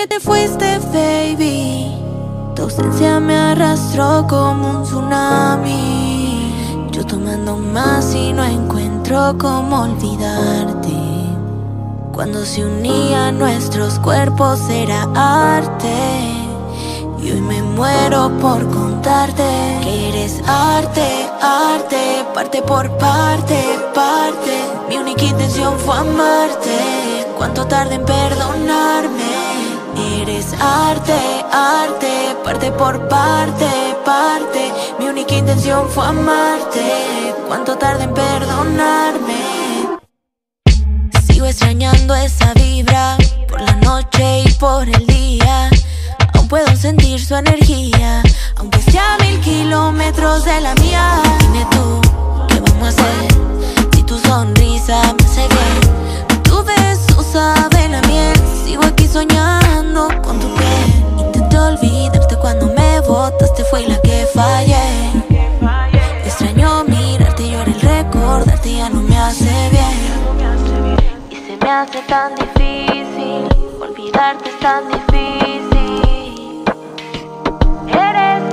que te fuiste, baby, tu ausencia me arrastró como un tsunami. Yo tomando más y no encuentro cómo olvidarte. Cuando se unían nuestros cuerpos era arte. Y hoy me muero por contarte que eres arte, arte, parte por parte, parte. Mi única intención fue amarte. Cuánto tarde en perdonarme. Eres arte, arte, parte por parte, parte. Mi única intención fue amarte. Cuánto tarde en perdonarme. Sigo extrañando esa vibra por la noche y por el día puedo sentir su energía, aunque sea mil kilómetros de la mía. Dime tú, ¿qué vamos a hacer? Si tu sonrisa me hace bien, tu beso sabe la miel. Sigo soñando con tu piel. Intento olvidarte cuando me botaste, fue la que fallé. Extraño mirarte y ahora el recordarte ya no me hace bien. Y se me hace tan difícil, olvidarte es tan difícil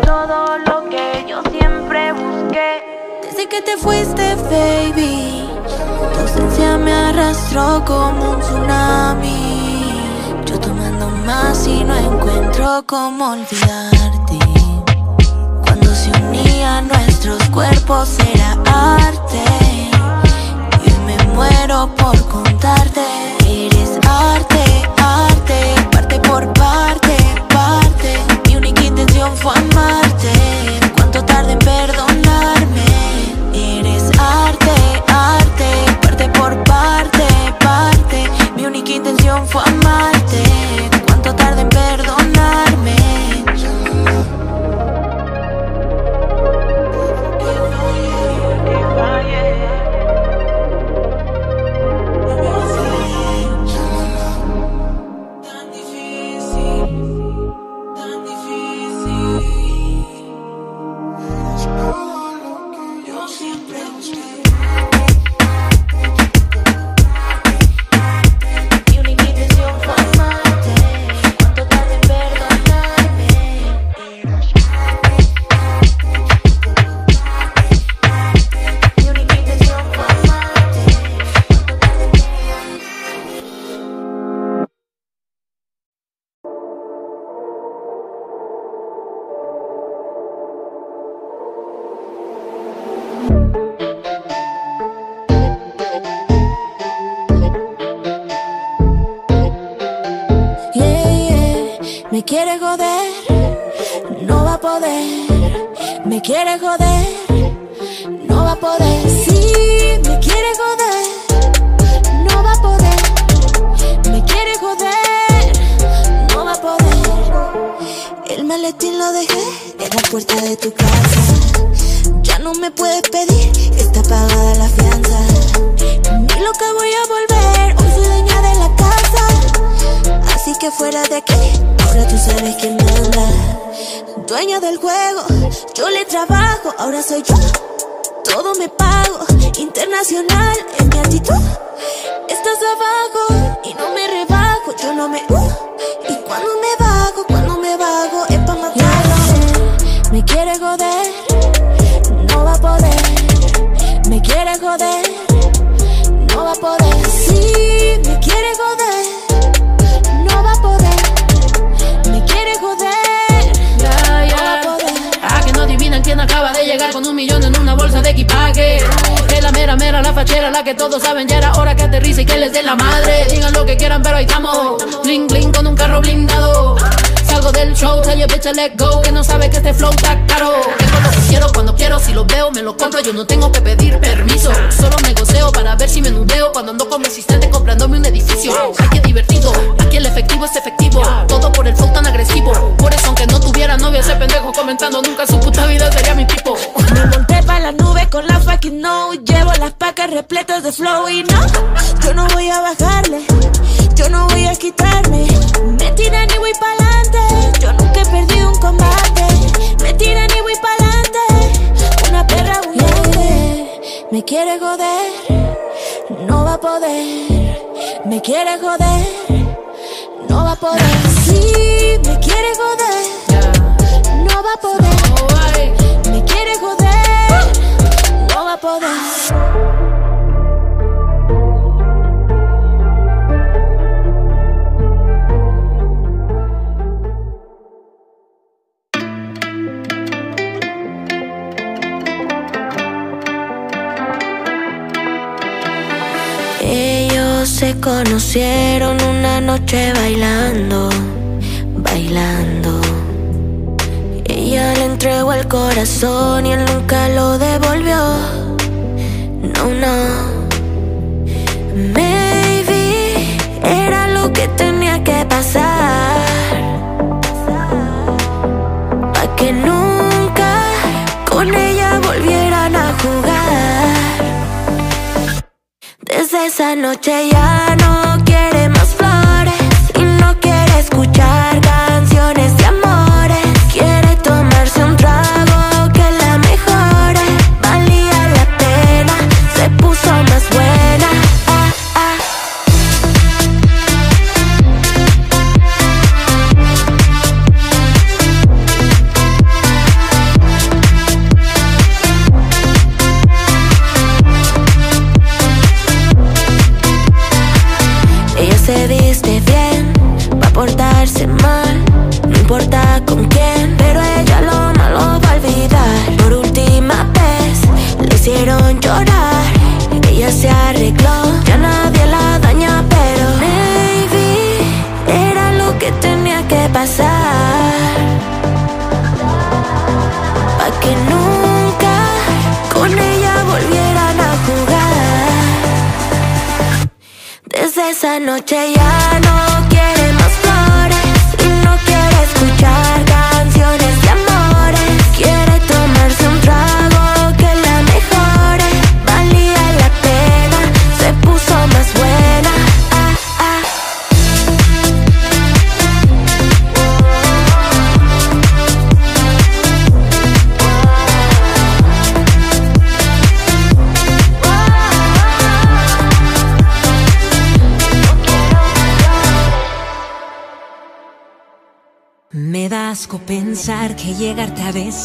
todo lo que yo siempre busqué. Desde que te fuiste, baby, tu ausencia me arrastró como un tsunami. Y no encuentro cómo olvidarte. Cuando se unían nuestros cuerpos era arte. Y me muero por contarte. Eres arte, arte, parte por parte fue amarte. Cuánto tarde en perdonarme. Eres arte, arte, parte por parte, parte. Mi única intención fue amarte. Quiere joder, no va a poder. Sí, me quiere joder, no va a poder. Me quiere joder, no va a poder. El maletín lo dejé en la puerta de tu casa. Ya no me puedes pedir, está pagada la fianza. Ni lo que voy a volver, Así que fuera de aquí ahora tú sabes quién manda. Dueña del juego, yo le trabajo, ahora soy yo. Todo me pago, internacional en mi actitud. Estás abajo y no me rebajo, yo no me. Uh, y cuando me bajo, cuando me bajo, la fachera, la que todos saben, ya era hora que aterrice y que les dé la madre. Digan lo que quieran, pero ahí estamos. Bling bling con un carro blindado. Salgo del show, tell your bitch let go. Que no sabe que este flow está caro. Tengo lo que quiero cuando quiero, si lo veo me lo compro. Yo no tengo que pedir permiso. Solo negoceo para ver si me nudeo. Cuando ando como asistente comprándome un edificio. Ay, qué divertido. Aquí el efectivo es efectivo. Todo por el flow tan agresivo. Por eso, aunque no tuviera novia, ese pendejo comentando nunca su puta vida sería mi tipo las nubes con la fucking no. Llevo las pacas repletas de flow y no. Yo no voy a bajarle, yo no voy a quitarme. Me tiran y voy pa'lante. Yo nunca he perdido un combate. Me tiran y voy pa'lante. Una perra huyente. Me quiere joder, no va a poder. Me quiere joder, no va a poder. Si sí, me quiere joder, no va a poder. poder. se conocieron una noche bailando, bailando. Ella le entregó el corazón y él nunca lo devolvió no, no. Maybe era lo que tenía que pasar. Pa' que nunca con ella volvieran a jugar. Desde esa noche ya no.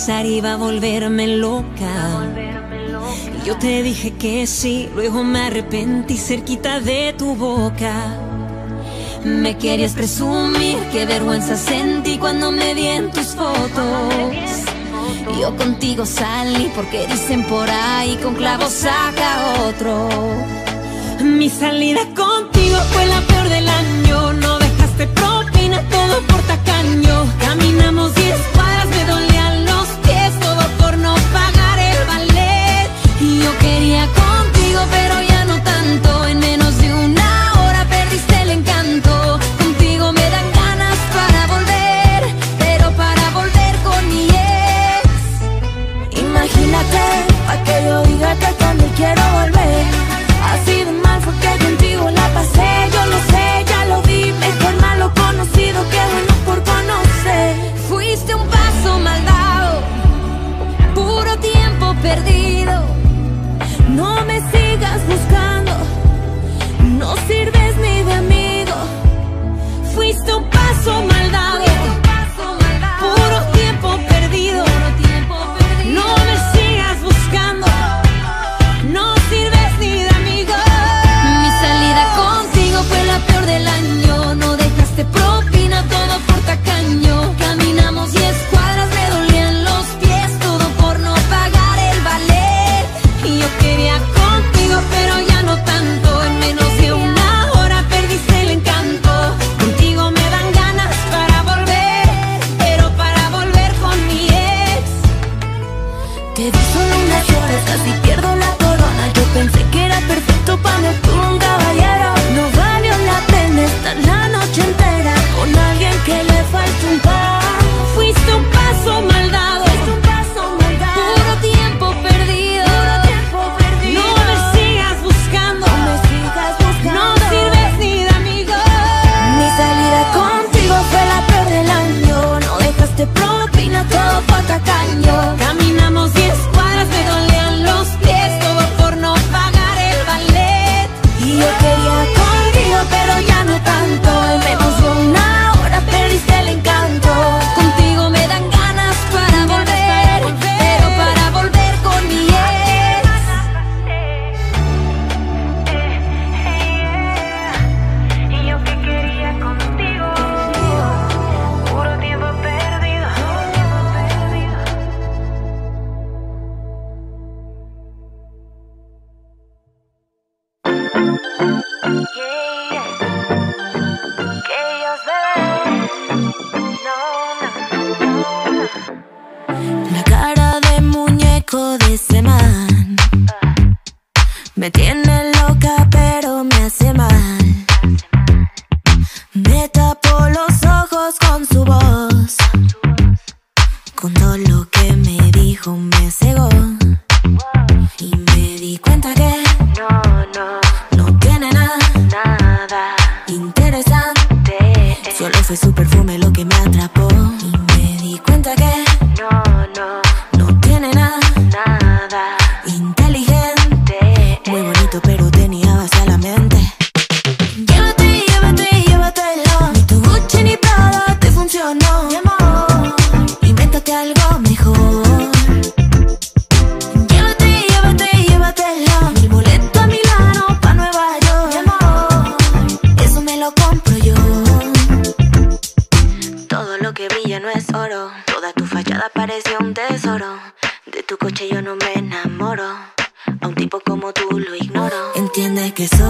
pasar iba a volverme loca. Yo te dije que sí, luego me arrepentí cerquita de tu boca. Me querías presumir, qué vergüenza sentí cuando me vi en tus fotos. Yo contigo salí porque dicen por ahí con clavo saca otro. Mi salida contigo fue la peor del año. No dejaste propina, todo por tacaño. Caminamos diez.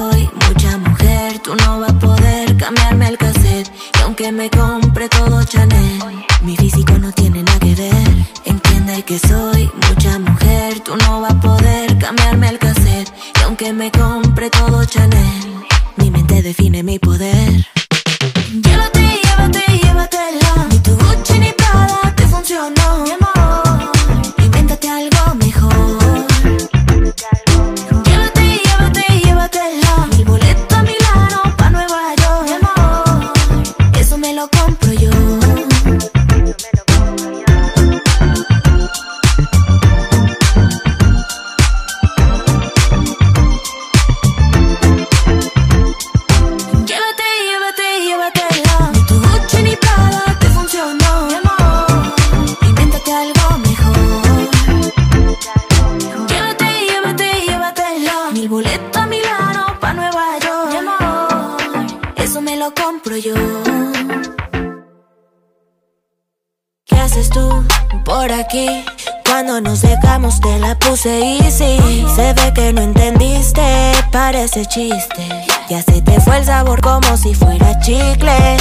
Soy mucha mujer. Tú no vas a poder cambiarme el cassette. Y aunque me compre todo Chanel, mi físico no tiene nada que ver. Entiende que soy mucha mujer. Tú no vas a poder cambiarme el cassette. Y aunque me compre todo Chanel, mi mente define mi poder. Llévate, llévate, llévatelo. Ni tu Gucci ni Prada te funcionó. Aquí? Cuando nos dejamos te la puse easy Se ve que no entendiste, parece chiste Ya se te fue el sabor como si fuera chicle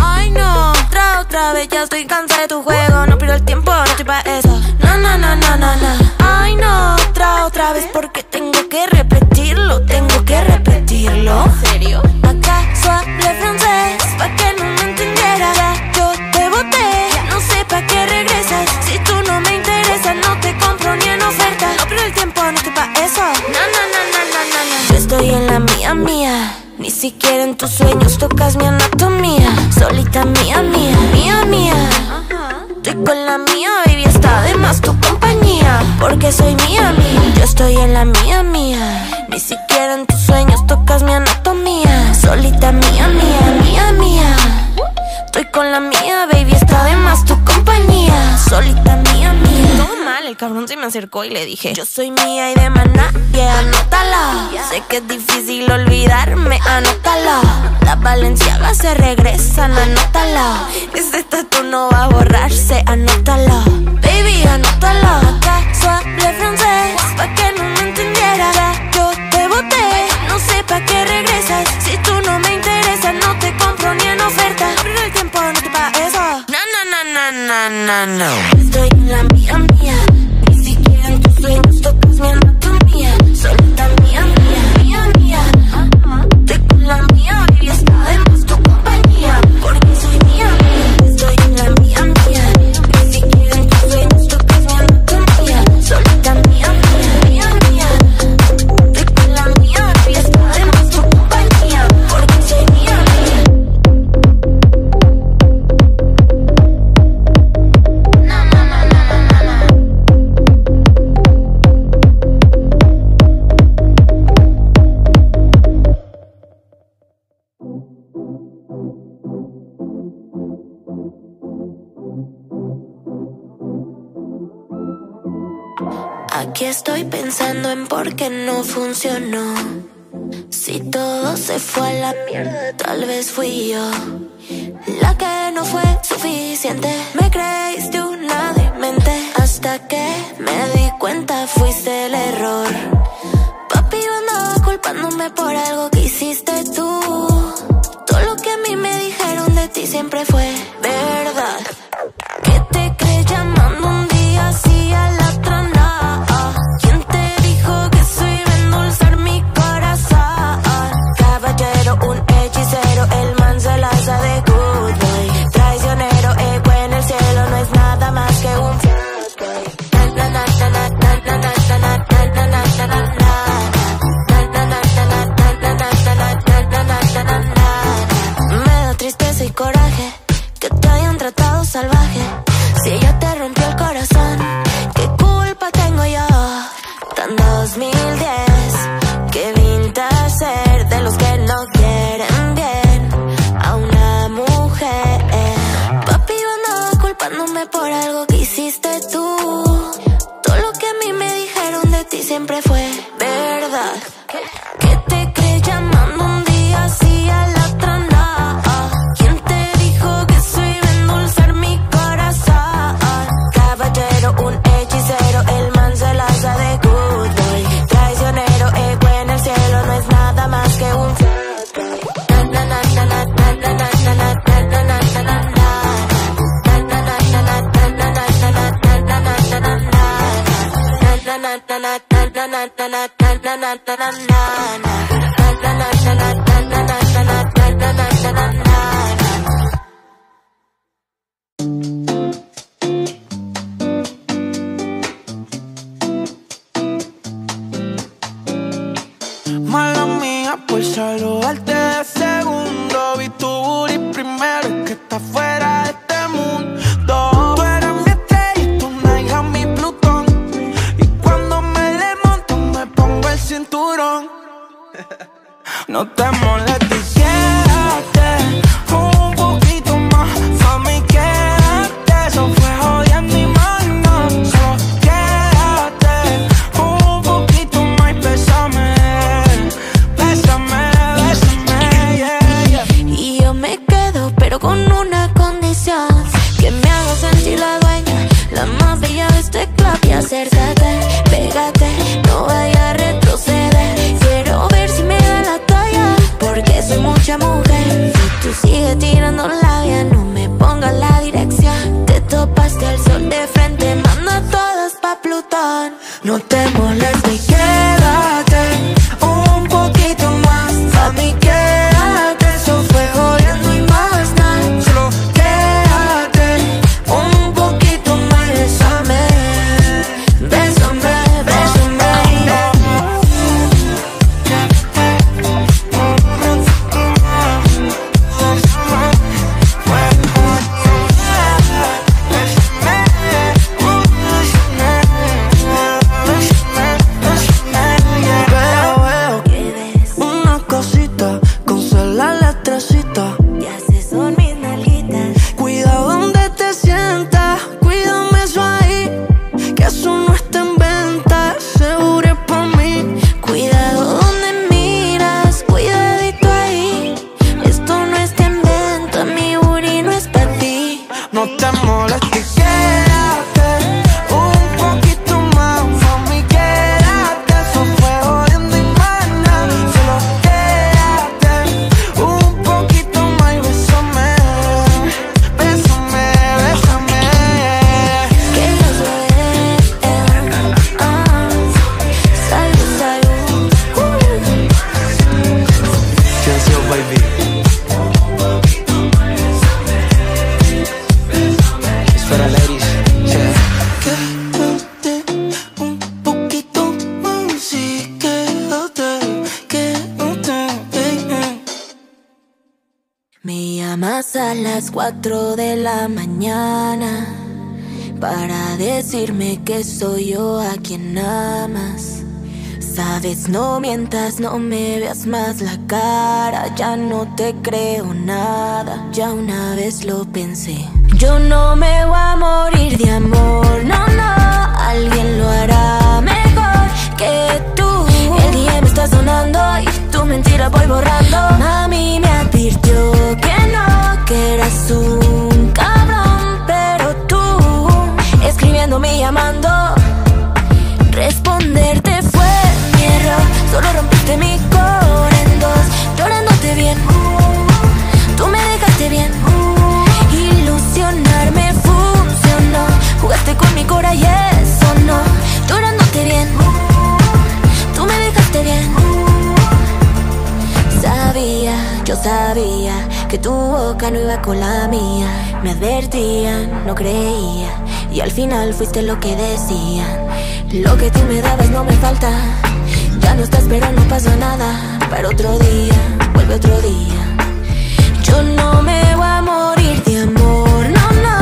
Ay no, otra, otra vez ya estoy cansada de tu juego No pierdo el tiempo, no estoy pa' eso No, no, no, no, no, no Ay no, otra, otra vez porque tengo que repetirlo Tengo que repetirlo ¿En serio? ¿Acaso hablé francés? Estoy en la mía, mía. Ni siquiera en tus sueños tocas mi anatomía. Solita mía, mía, mía, mía. Estoy con la mía, baby, está de más tu compañía. Porque soy mía, mía. Yo estoy en la mía, mía. Ni siquiera en tus sueños tocas mi anatomía. Solita mía, mía, mía, mía. Estoy con la mía, baby, está de más tu compañía. Solita mía, Todo mal, el cabrón se me acercó y le dije Yo soy mía y de maná, yeah, anótala. Sé que es difícil olvidarme, anótala. Las valenciagas se regresan, anótala. Ese tatu no va a borrarse, anótala. Baby, anótala. ¿Acaso hablé francés? Pa' que no me entendiera yo te boté. No sé pa' qué regresas Si tú no me interesas no, no, no Estoy en la mía, mía Aquí estoy pensando en por qué no funcionó. Si todo se fue a la mierda, tal vez fui yo. La que no fue suficiente. Me creíste una demente. Hasta que me di cuenta, fuiste el error. Papi, yo andaba culpándome por algo que hiciste tú. Todo lo que a mí me dijeron de ti siempre fue que soy yo a quien amas. Sabes, no mientas, no me veas más la cara. Ya no te creo nada, ya una vez lo pensé. Yo no me voy a morir de amor, no, no. Alguien lo hará mejor que tú. El día me está sonando y tu mentira voy borrando. Mami me advirtió que no, que eras un cabrón, pero tú escribiéndome y llamando. Responderte fue mi error, solo rompiste mi corazón en llorándote bien. Tú me dejaste bien, ilusionarme funcionó. Jugaste con mi corazón y eso no, llorándote bien. Tú me dejaste bien. Sabía, yo sabía que tu boca no iba con la mía. Me advertían, no creía y al final fuiste lo que decían. Lo que tú me dabas no me falta. Ya no estás, pero no pasa nada. Para otro día, vuelve otro día. Yo no me voy a morir de amor, no, no.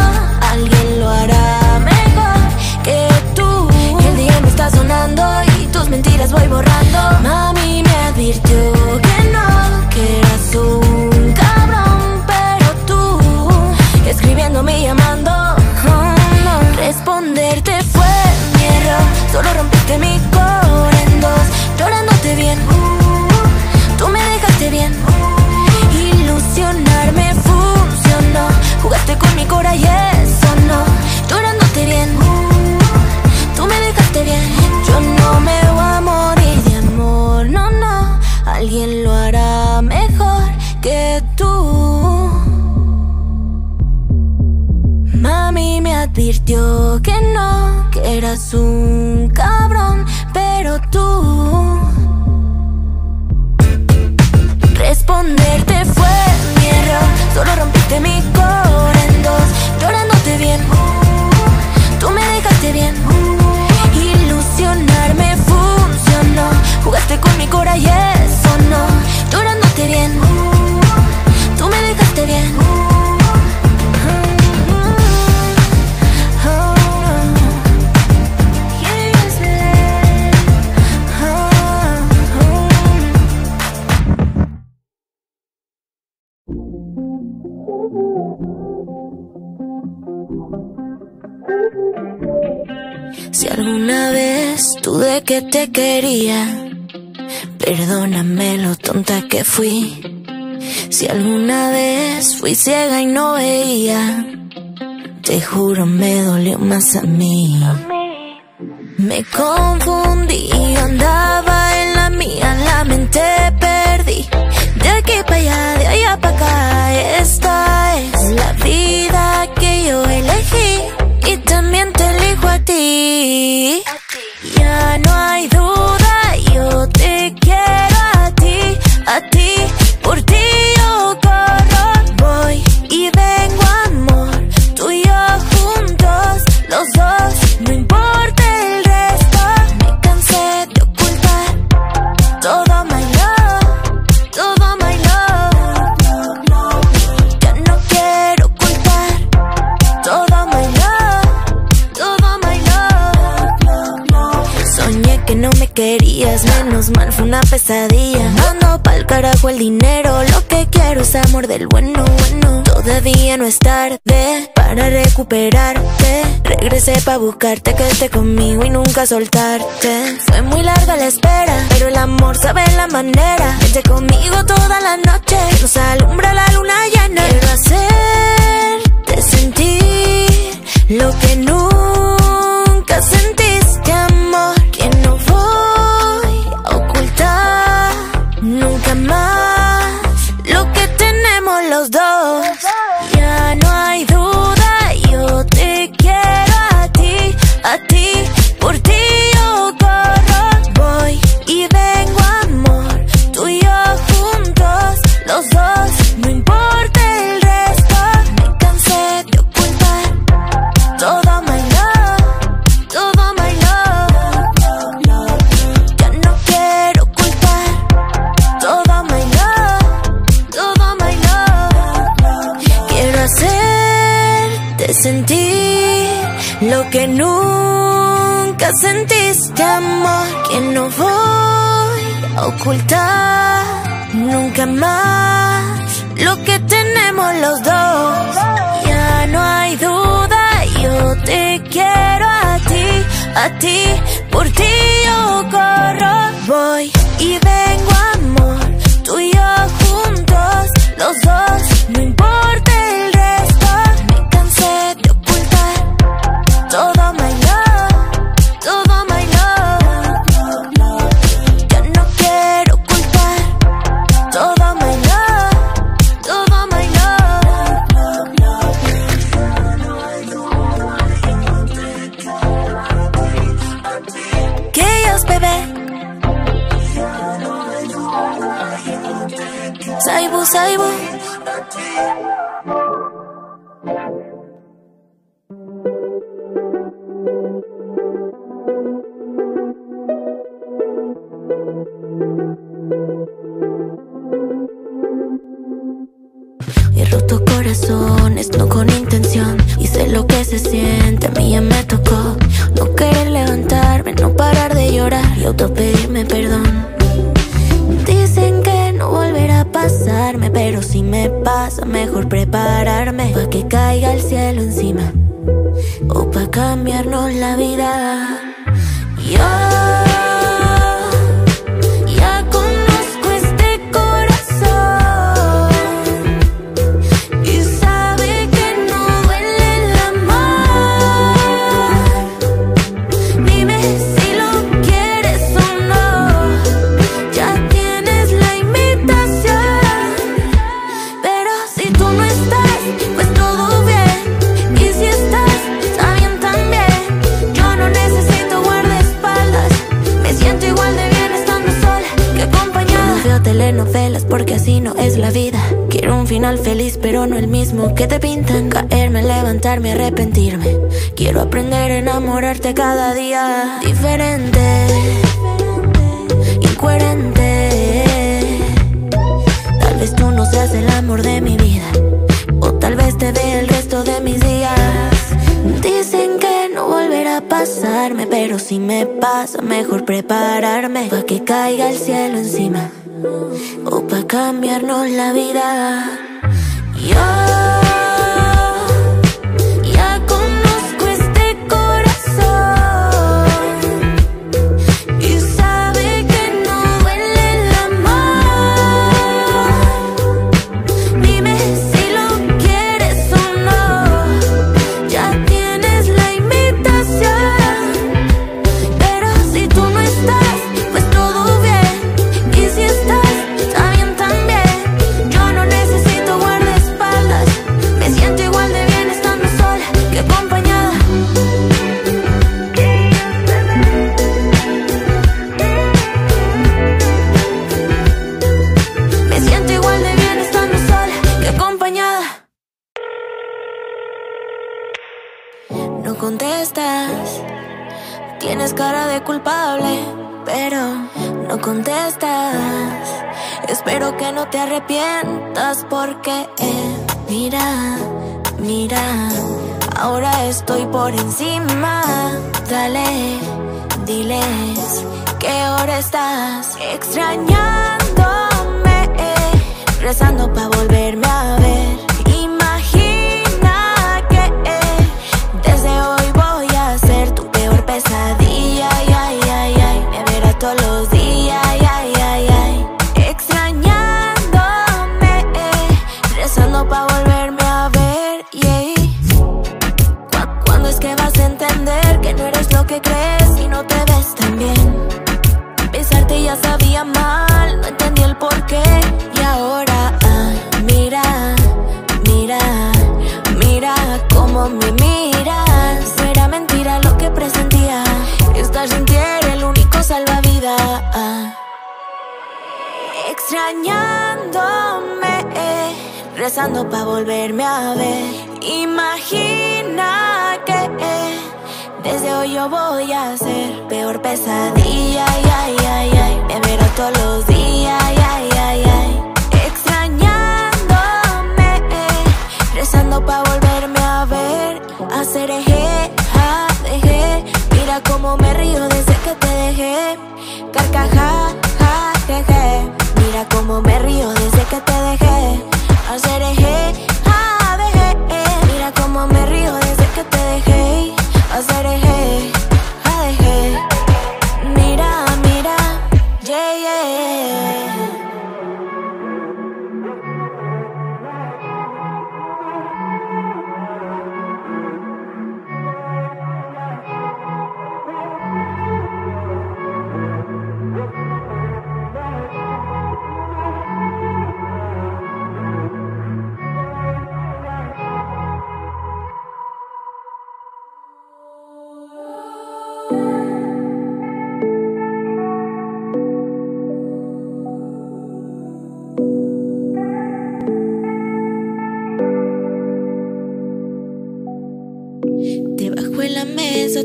Alguien lo hará mejor que tú. El día me está sonando y tus mentiras un cabrón, pero tú escribiéndome y llamando, no. responderte fue mi error. Solo rompiste mi corazón llorándote bien. Tú me dejaste bien. Ilusionarme funcionó, jugaste con mi corazón. Eras un cabrón, pero tú responderte fue mi error. Solo rompiste mi cor en dos, llorándote bien. Tú me dejaste bien. Ilusionarme funcionó. Jugaste con mi cora y alguna vez tuve que te quería, perdóname lo tonta que fui. Si alguna vez fui ciega y no veía, te juro me dolió más a mí. Me confundí, andaba en la mía, la mente perdí. De aquí para allá, de allá para acá, esta es la vida que yo elegí elijo a ti. Ya no hay querías, menos mal fue una pesadilla. Mando pa'l carajo el dinero, lo que quiero es amor del bueno, bueno. Todavía no es tarde para recuperarte. Regresé pa' buscarte, que esté conmigo y nunca soltarte. Fue muy larga la espera, pero el amor sabe la manera. Vente conmigo toda la noche, nos alumbra la luna llena. Quiero hacerte sentir lo que nunca sentiste, amor. Que no voy a ocultar nunca más lo que tenemos los dos. Ya no hay duda, yo te quiero a ti, a ti, por ti yo corro. Voy y vengo amor, tú y yo juntos, los dos, no importa el corazones, no con intención. Y sé lo que se siente, a mí ya me tocó. No querer levantarme, no parar de llorar y autopedirme perdón. Dicen que no volverá a pasarme, pero si me pasa, mejor prepararme. Pa' que caiga el cielo encima, o pa' cambiarnos la vida. Yo telenovelas porque así no es la vida. Quiero un final feliz, pero no el mismo que te pintan. Caerme, levantarme, arrepentirme. Quiero aprender a enamorarte cada día. Diferente, incoherente. Tal vez tú no seas el amor de mi vida. O tal vez te dé el resto de mis días. Dicen que no volverá a pasarme, pero si me pasa, mejor prepararme pa' que caiga el cielo encima o pa' cambiarnos la vida. Yo te arrepientas porque eh, mira, mira, ahora estoy por encima. Dale, diles que ahora estás extrañándome, eh, rezando pa' volverme a ver. Rezando pa' volverme a ver. Imagina que eh, desde hoy yo voy a ser peor pesadilla, ay, ay, ay, ay. Me verás todos los días, ay, ay, ay, ay. Extrañándome, eh, rezando pa' volverme a ver. Hacer eje, ja, dejé. Mira cómo me río desde que te dejé. Carcaja, ja, jeje. Mira cómo me río desde que te dejé hacer eje, ah,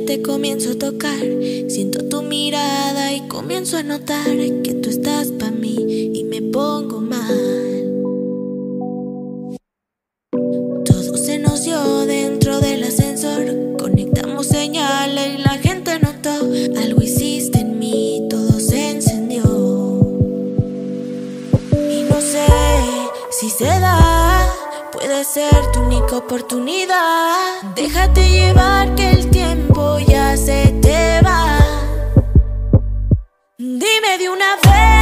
te comienzo a tocar. Siento tu mirada y comienzo a notar que tú estás para mí y me pongo mal. Todo se nos dio dentro del ascensor. Conectamos señales y la gente notó. Algo hiciste en mí, todo se encendió. Y no sé si se da. Puede ser tu única oportunidad. Déjate llevar que el De una vez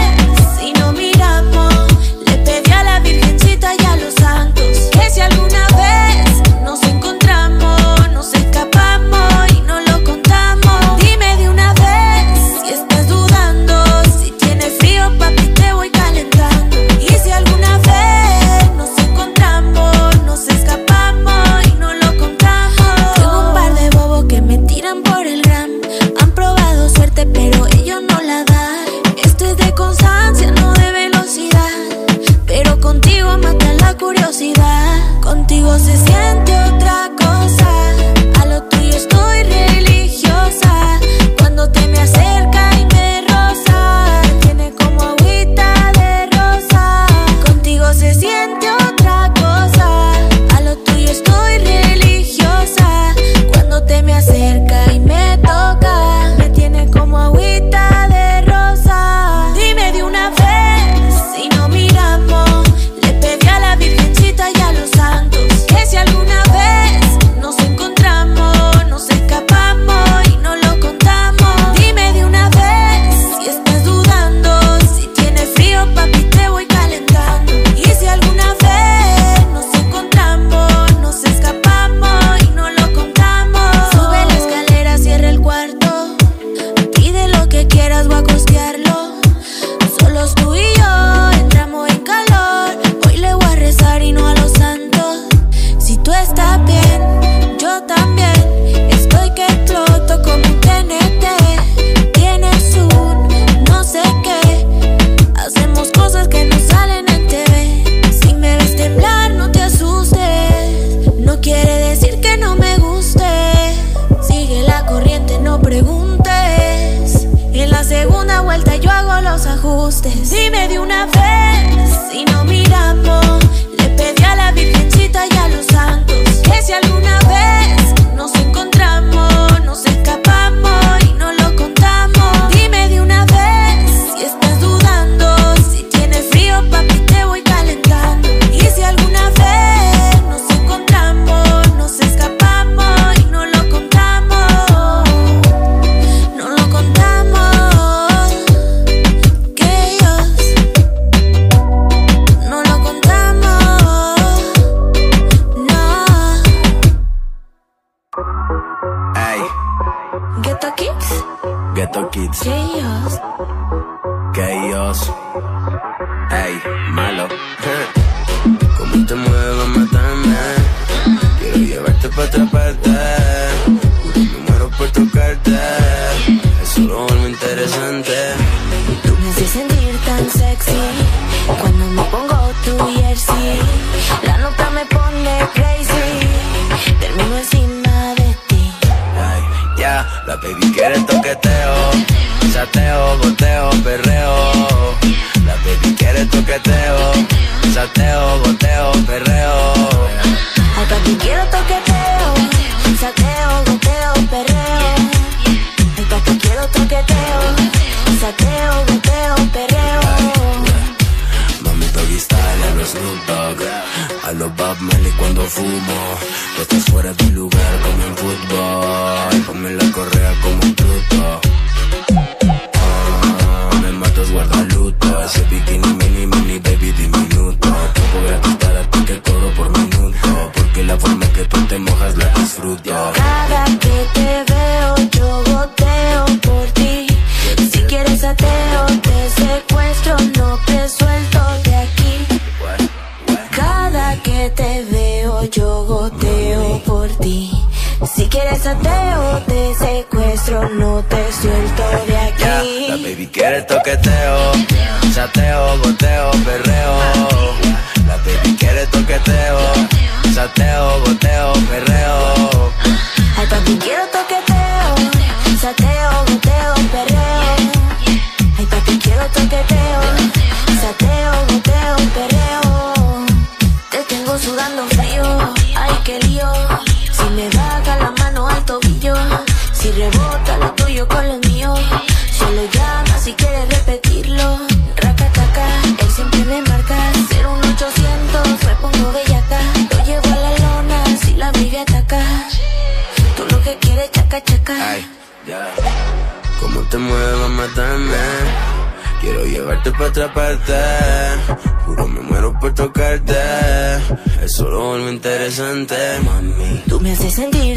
interesante, mami. Tú me haces sentir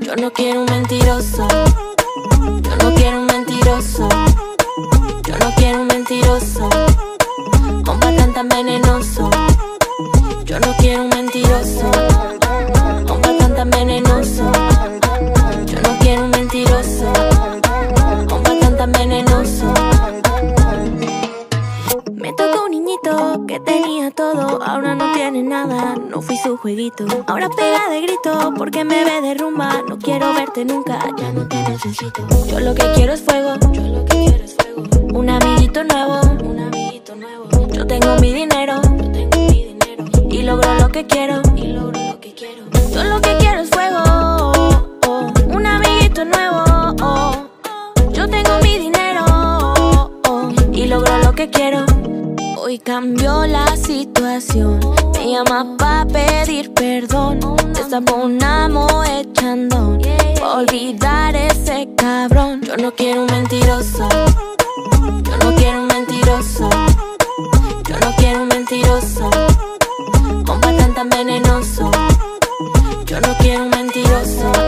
Yo no quiero un mentiroso, yo no quiero un mentiroso, yo no quiero un mentiroso. Con pa' tanta tan venenoso. Yo no quiero un mentiroso. Un patán tan venenoso. Yo no quiero un mentiroso. Un patán tan venenoso. Me tocó un niñito que tenía todo, ahora no tiene nada, fui su jueguito. Ahora pega de grito porque me ve de rumba, no quiero verte nunca, ya no te necesito. Yo lo que quiero es fuego, yo lo que quiero es fuego. Un amiguito nuevo, un amiguito nuevo. Yo tengo mi dinero, yo tengo mi dinero. Y logro lo que quiero, y logro lo que quiero. Yo lo que quiero es fuego, oh, un amiguito nuevo. oh. Yo tengo mi dinero oh, y logro lo que quiero. Hoy cambió la situación. Me llama pa' pedir perdón. Amo echando. Olvidar ese cabrón. Yo no quiero un mentiroso. Yo no quiero un mentiroso. Yo no quiero un mentiroso. Un patán tan venenoso. Yo no quiero un mentiroso.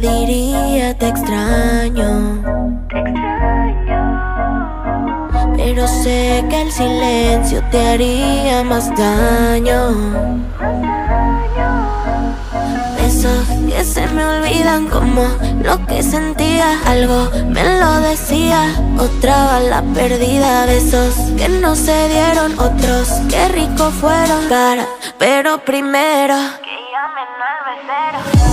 Te diría te extraño. Pero sé que el silencio te haría más daño. Besos que se me olvidan como lo que sentía. Algo me lo decía, otra bala perdida. Besos que no se dieron, otros que ricos fueron. Cara, pero primero. Que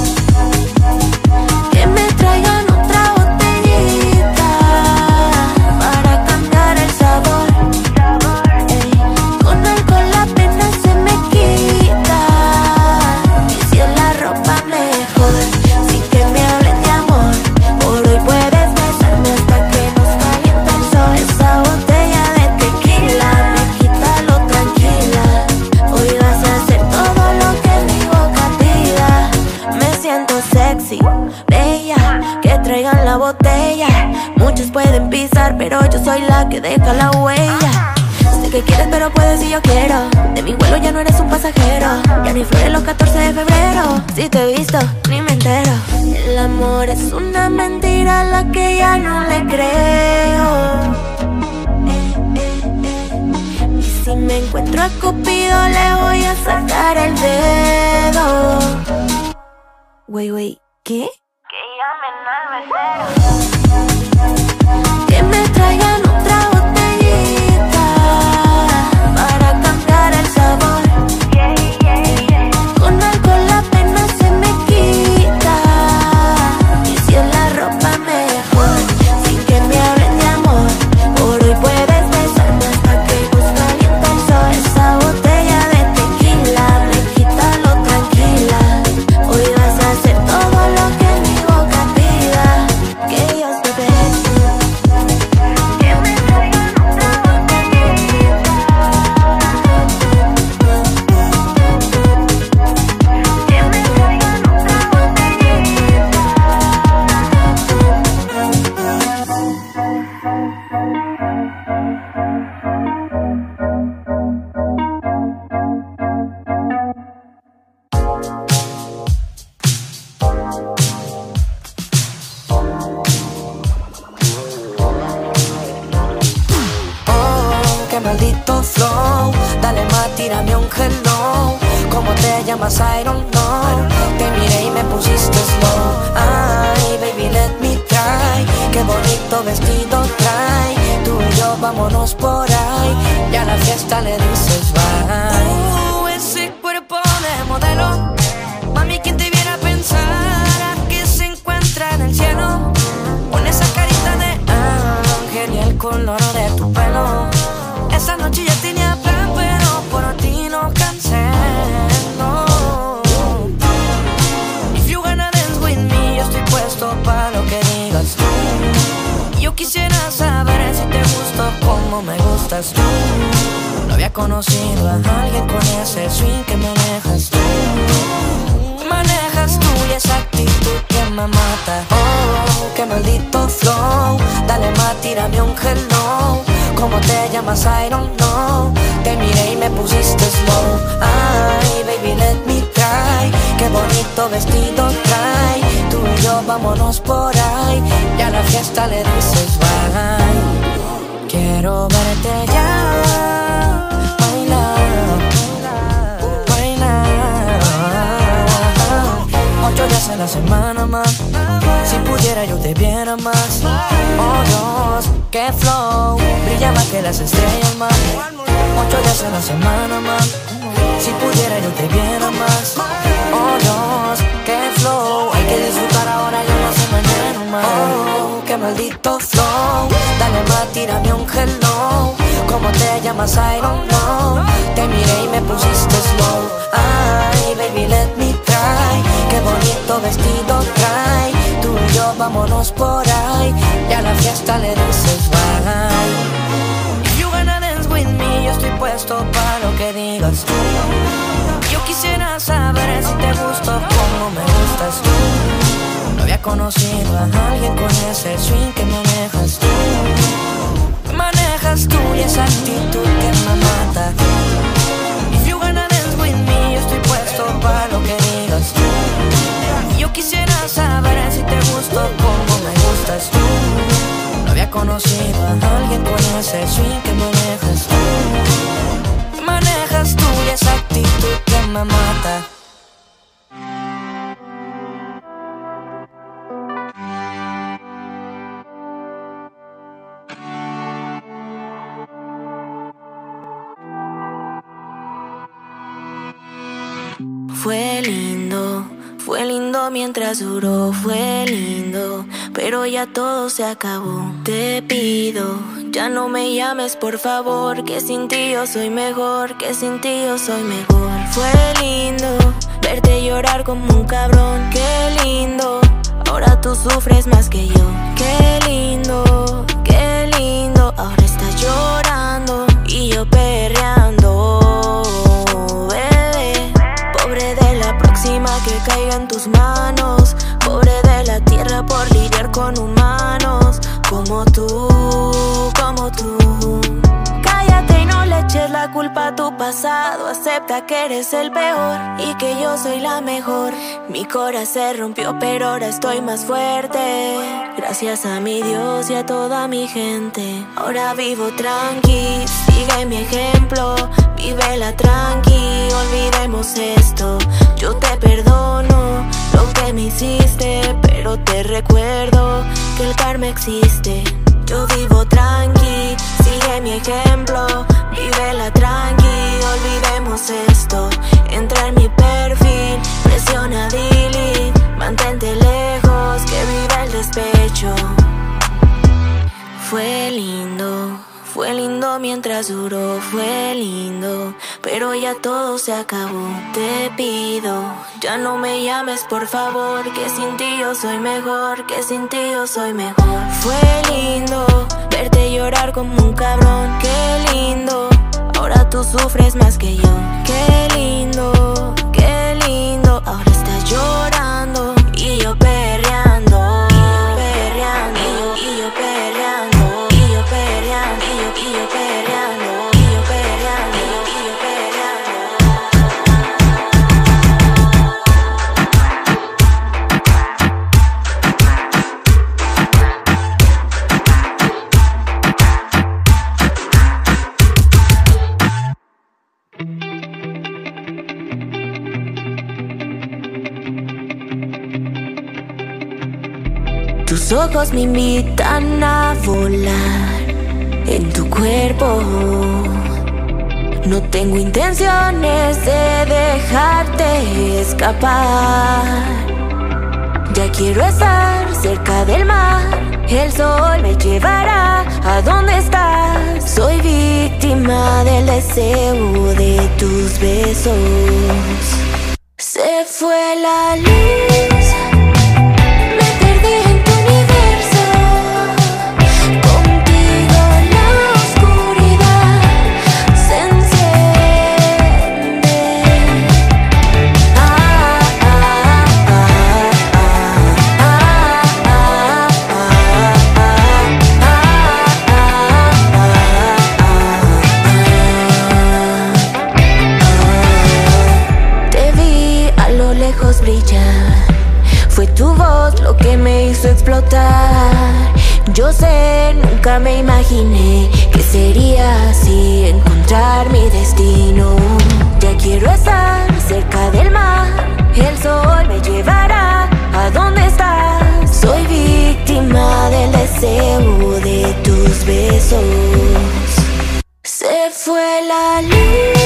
Muchos pueden pisar, pero yo soy la que deja la huella. Sé que quieres, pero puedes si yo quiero. De mi vuelo ya no eres un pasajero. Ya ni flores los 14 de febrero. Si te he visto, ni me entero. El amor es una mentira a la que ya no le creo. Y si me encuentro a Cupido, le voy a sacar el dedo. Wey, wey, ¿qué? Que por favor, que sin ti yo soy mejor, que sin ti yo soy mejor. Fue lindo verte llorar como un cabrón, qué lindo. Ahora tú sufres más que yo. Qué lindo, qué lindo. Ahora estás llorando y yo perreando, caiga en tus manos. Pobre de la tierra por lidiar con humanos como tú, como tú. Cállate y no le eches la culpa a tu pasado. Acepta que eres el peor y que yo soy la mejor. Mi corazón se rompió, pero ahora estoy más fuerte. Gracias a mi Dios y a toda mi gente. Ahora vivo tranqui, sigue mi ejemplo. Vive la tranqui, olvidemos esto. Yo te perdono lo que me hiciste, pero te recuerdo que el karma existe. Yo vivo tranqui, sigue mi ejemplo, vive la tranqui, olvidemos esto. Entra en mi perfil, presiona delete, mantente lejos, que viva el despecho. Fue lindo, fue lindo mientras duró, fue lindo, pero ya todo se acabó. Te pido, ya no me llames por favor, que sin ti yo soy mejor, que sin ti yo soy mejor. Fue lindo verte llorar como un cabrón, qué lindo. Ahora tú sufres más que yo. Qué lindo, qué lindo. Ahora estás llorando ojos me invitan a volar en tu cuerpo. No tengo intenciones de dejarte escapar. Ya quiero estar cerca del mar. El sol me llevará a donde estás. Soy víctima del deseo de tus besos. Se fue la luz. Tu voz lo que me hizo explotar. Yo sé, nunca me imaginé que sería así encontrar mi destino. Ya quiero estar cerca del mar, el sol me llevará a donde estás. Soy víctima del deseo de tus besos. Se fue la luz.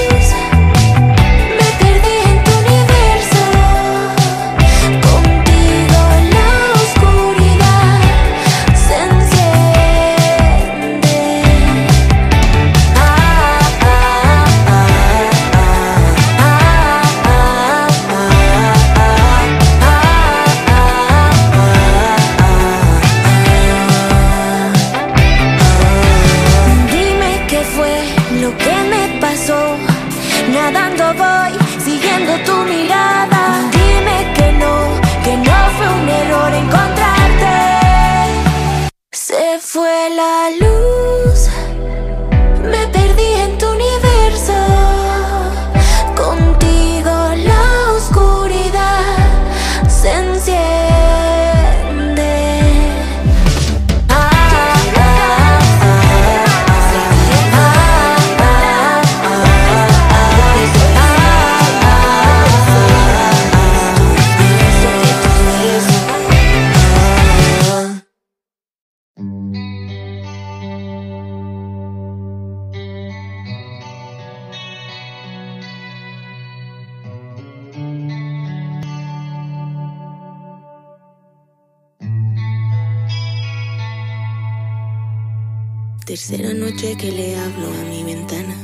Tercera noche que le hablo a mi ventana.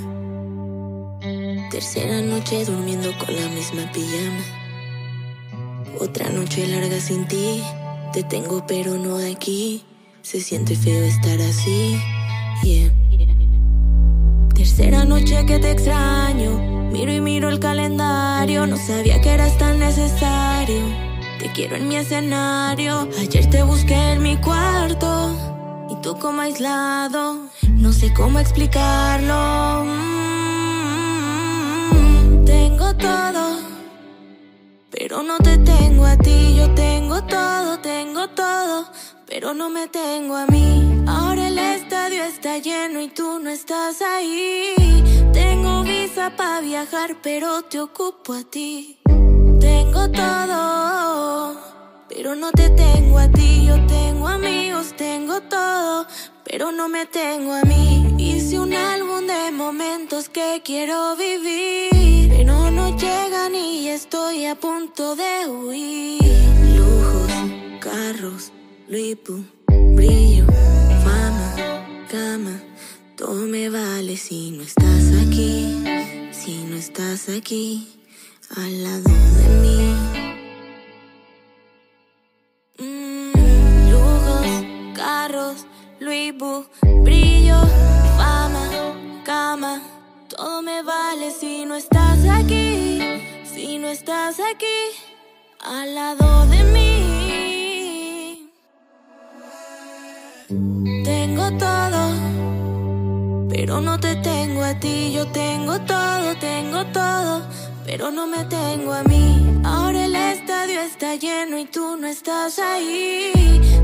Tercera noche durmiendo con la misma pijama. Otra noche larga sin ti. Te tengo pero no aquí. Se siente feo estar así. Yeah. Tercera noche que te extraño. Miro y miro el calendario. No sabía que eras tan necesario. Te quiero en mi escenario. Ayer te busqué en mi cuarto tú como aislado, no sé cómo explicarlo. Mm, tengo todo, pero no te tengo a ti. Yo tengo todo, tengo todo, pero no me tengo a mí. Ahora el estadio está lleno y tú no estás ahí. Tengo visa para viajar, pero te ocupo a ti. Tengo todo pero no te tengo a ti, yo tengo amigos, tengo todo, pero no me tengo a mí. Hice un álbum de momentos que quiero vivir, pero no llegan y estoy a punto de huir. Lujos, carros, Luipu, brillo, fama, cama, todo me vale si no estás aquí, si no estás aquí, al lado de mí. Carros, Louis brillo, fama, cama. Todo me vale si no estás aquí, si no estás aquí, al lado de mí. Tengo todo, pero no te tengo a ti. Yo tengo todo, tengo todo pero no me tengo a mí. Ahora el estadio está lleno y tú no estás ahí.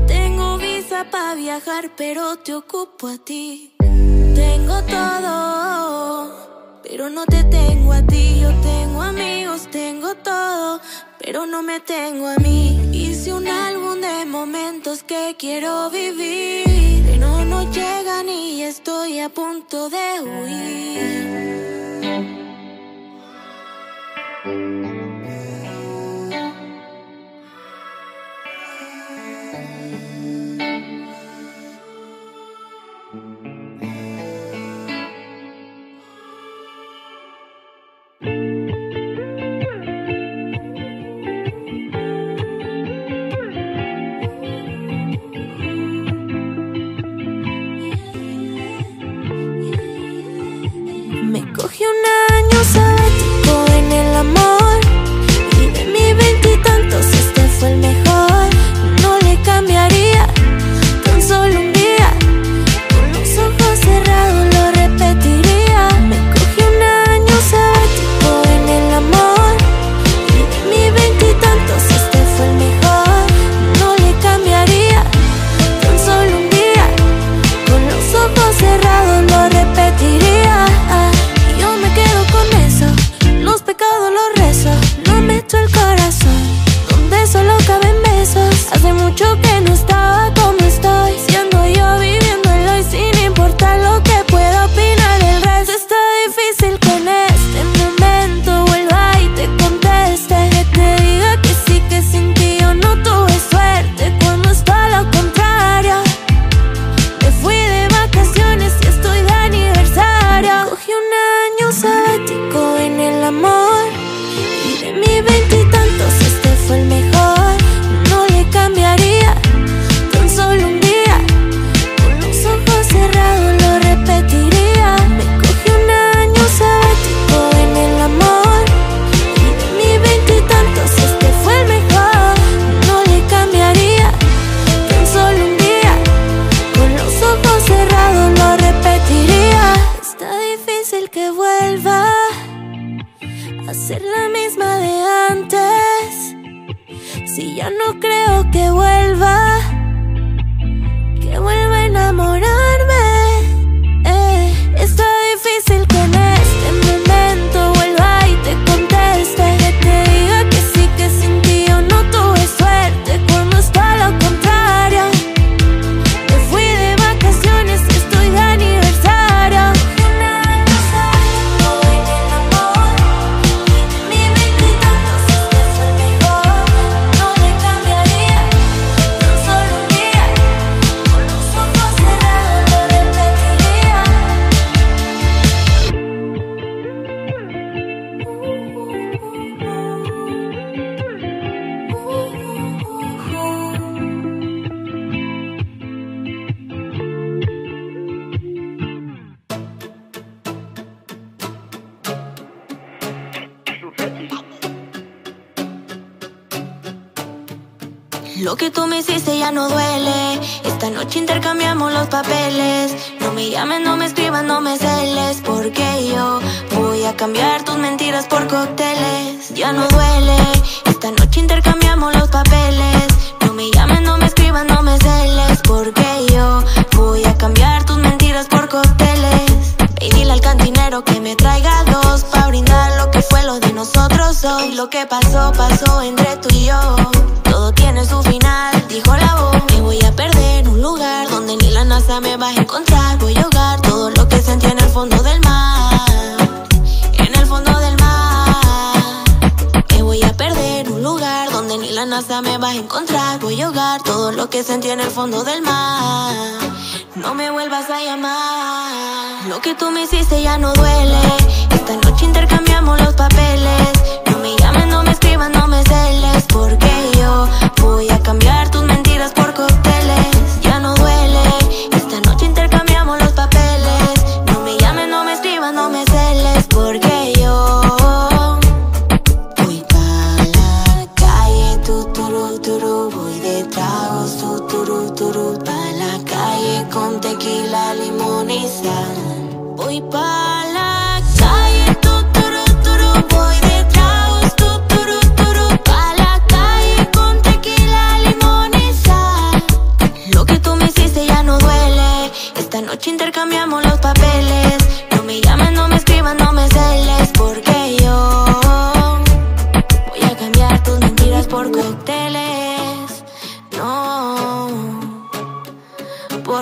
Tengo visa para viajar, pero te ocupo a ti. Tengo todo, pero no te tengo a ti. Yo tengo amigos, tengo todo, pero no me tengo a mí. Hice un álbum de momentos que quiero vivir, pero no llegan y estoy a punto de huir. Me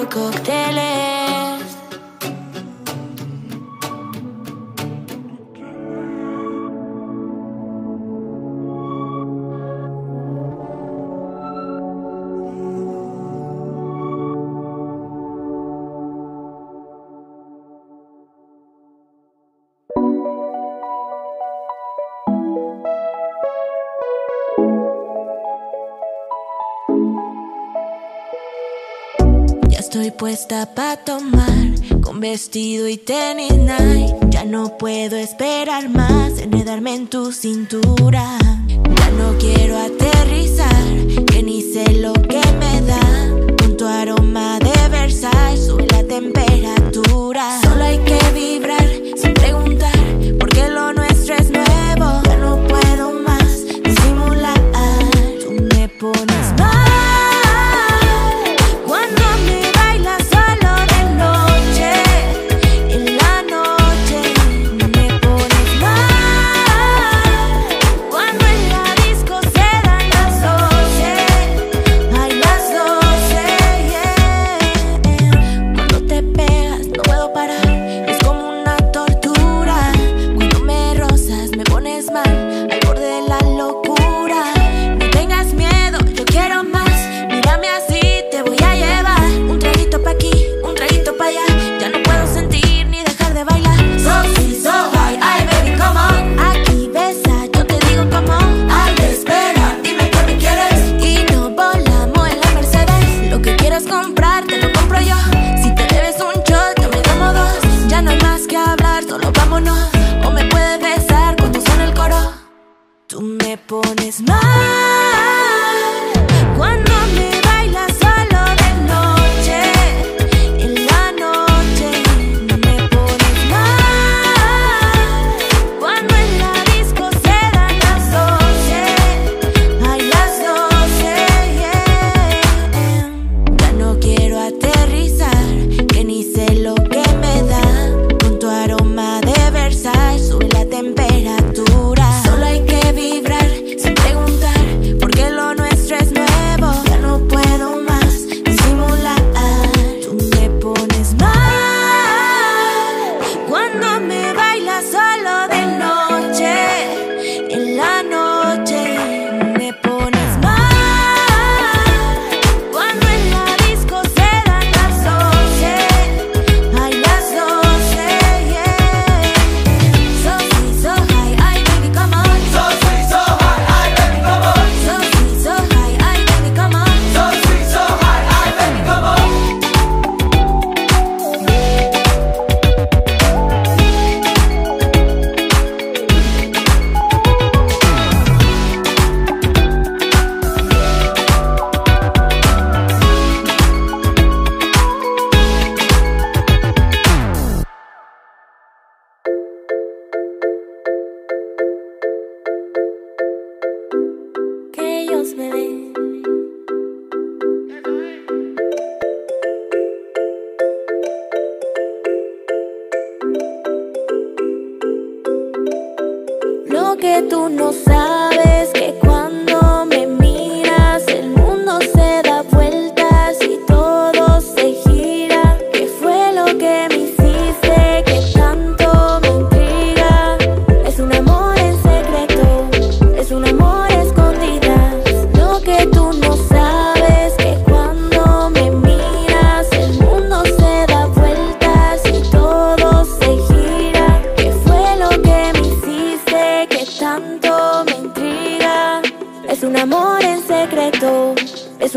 cócteles. puesta pa' tomar Con vestido y tenis night Ya no puedo esperar más Enredarme en tu cintura. Ya no quiero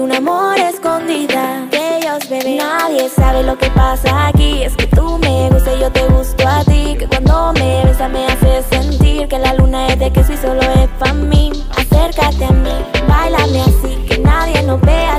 un amor escondida de ellos, bebé. Nadie sabe lo que pasa aquí. Es que tú me gustas y yo te gusto a ti. Que cuando me besas me hace sentir que la luna es de que soy solo es para mí. Acércate a mí, bailame así que nadie nos vea.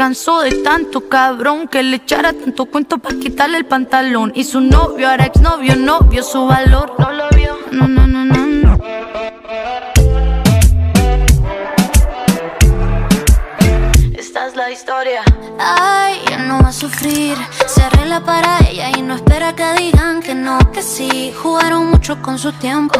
cansó de tanto cabrón que le echara tanto cuento para quitarle el pantalón. Y su novio, ahora exnovio, no vio su valor. No lo vio. No, no, no, no. no. Esta es la historia. Ay, ya no va a sufrir. Se arregla para ella y no espera que digan que no, que sí. Jugaron mucho con su tiempo.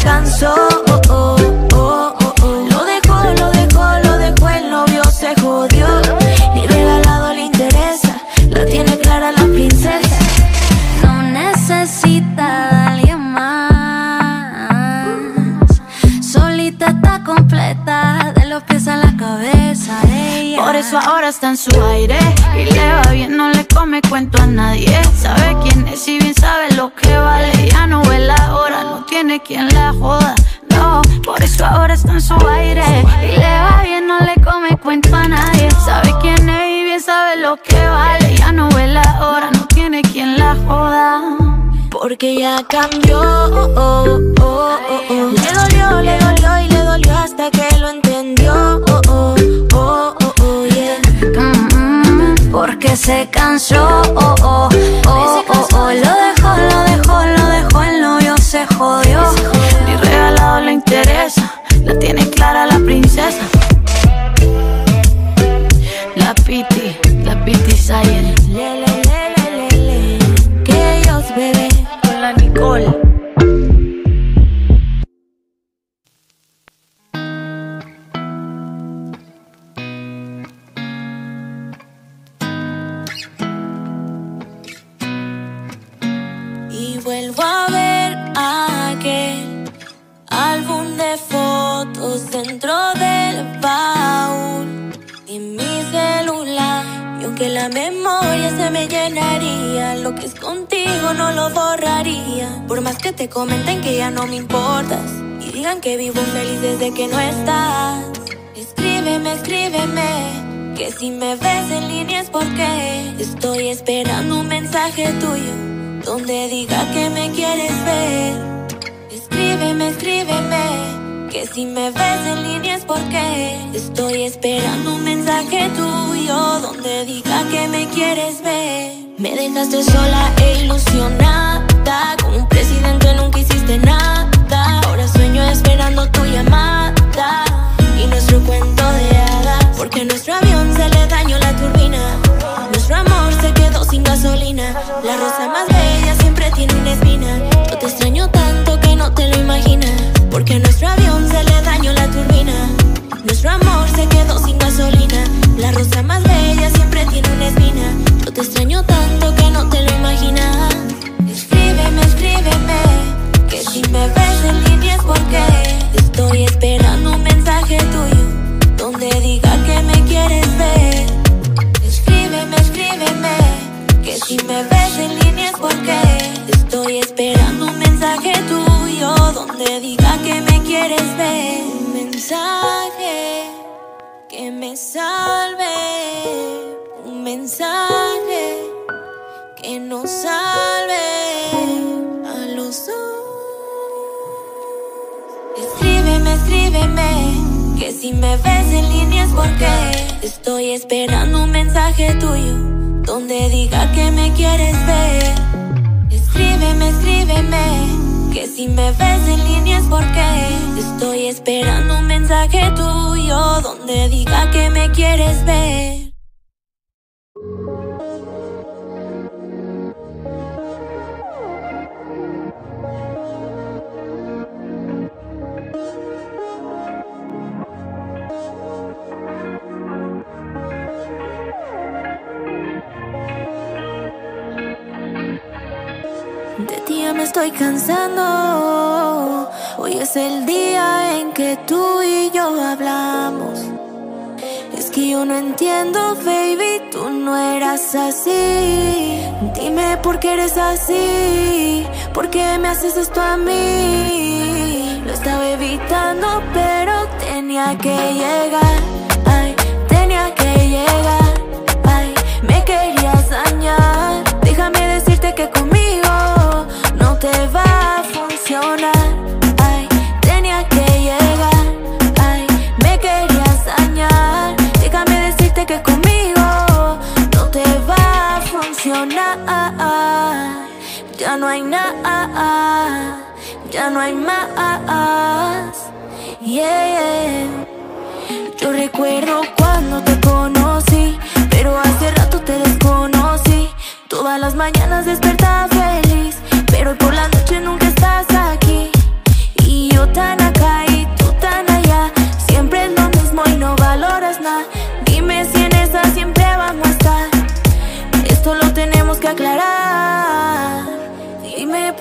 descanso. que ya cambió. Oh, oh, oh, le dolió, le dolió y le dolió hasta que lo entendió. Yeah. Mm -hmm, porque se cansó. Lo dejó, lo dejó, lo dejó, el novio se jodió. Ni regalado le interesa, la tiene clara la princesa. La piti, la piti Sayer. Dentro del baúl en mi celular. Y aunque la memoria se me llenaría, lo que es contigo no lo borraría. Por más que te comenten que ya no me importas y digan que vivo feliz desde que no estás. Escríbeme, escríbeme, que si me ves en línea es porque estoy esperando un mensaje tuyo donde diga que me quieres ver. Escríbeme, escríbeme, que si me ves en línea es porque estoy esperando un mensaje tuyo donde diga que me quieres ver. Me dejaste sola e ilusionada, con un presidente nunca hiciste nada. Ahora sueño esperando tu llamada y nuestro cuento de hadas, porque nuestro avión se le dañó la turbina. Nuestro amor se quedó sin gasolina. La rosa más bella siempre tiene una espina. Yo te extraño tanto que no te lo imaginas. Porque nuestro avión se le dañó la turbina. Nuestro amor se quedó sin gasolina. La rosa más bella siempre tiene una espina. Yo te extraño tanto que no te lo imaginas. Escríbeme, escríbeme. Que si me ves en línea es porque estoy esperando si me ves en línea es porque estoy esperando un mensaje tuyo. Donde diga que me quieres ver. Un mensaje que me salve. Un mensaje que nos salve a los dos. Escríbeme, escríbeme, que si me ves en línea es porque estoy esperando un mensaje tuyo donde diga que me quieres ver. Escríbeme, escríbeme, que si me ves en línea es porque estoy esperando un mensaje tuyo donde diga que me quieres ver. De ti me estoy cansando. Hoy es el día en que tú y yo hablamos. Es que yo no entiendo, baby, tú no eras así. Dime por qué eres así. ¿Por qué me haces esto a mí? Lo estaba evitando, pero tenía que llegar. No hay más. Yeah. Yo recuerdo cuando te conocí, pero hace rato te desconocí. Todas las mañanas despertaba feliz, pero por la noche nunca estás aquí. Y yo tan acá y tú tan allá, siempre es lo mismo y no valoras nada. Dime si en esa siempre vamos a estar. Esto lo tenemos que aclarar.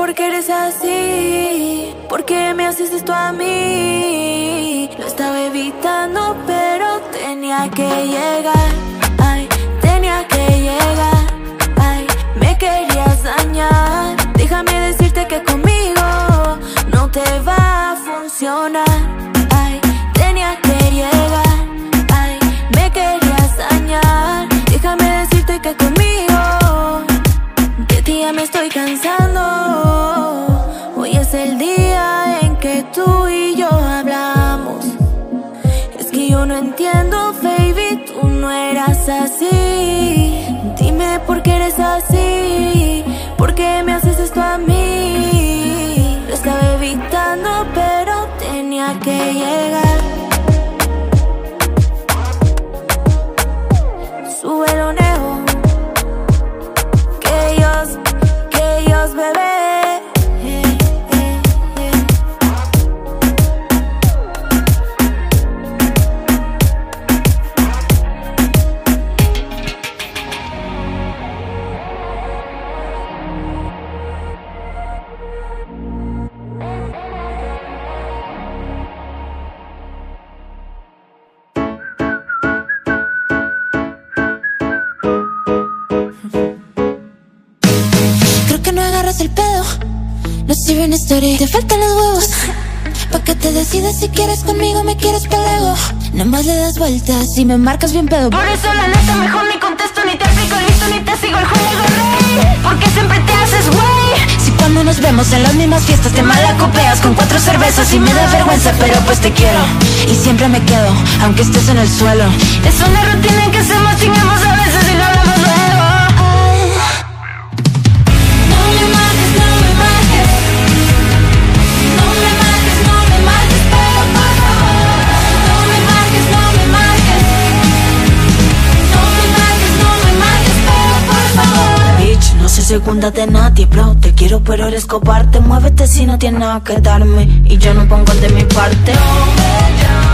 Por qué eres así, por qué me haces esto a mí. Lo estaba evitando, pero tenía que llegar. Ay, tenía que llegar. Ay, me querías dañar. Déjame decirte que conmigo no te va a funcionar. Ay, tenía que llegar. Ay, me querías dañar. Déjame decirte que conmigo de ti ya me estoy cansando. Así. ¿Por qué me haces esto a mí? Te faltan los huevos. Pa' que te decidas si quieres conmigo, me quieres pelego. Nada más le das vueltas y me marcas bien pedo. Por eso la neta mejor ni contesto, ni te aplico listo, ni te sigo el juego rey. Porque siempre te haces güey. Si cuando nos vemos en las mismas fiestas te malacopeas con cuatro cervezas y me da vergüenza, pero pues te quiero. Y siempre me quedo, aunque estés en el suelo. Es una rutina que hacemos, chingamos a veces y lo hablamos segunda de nadie, bro Te quiero pero eres cobarde Muévete si no tienes nada que darme. Y yo no pongo de mi parte. No me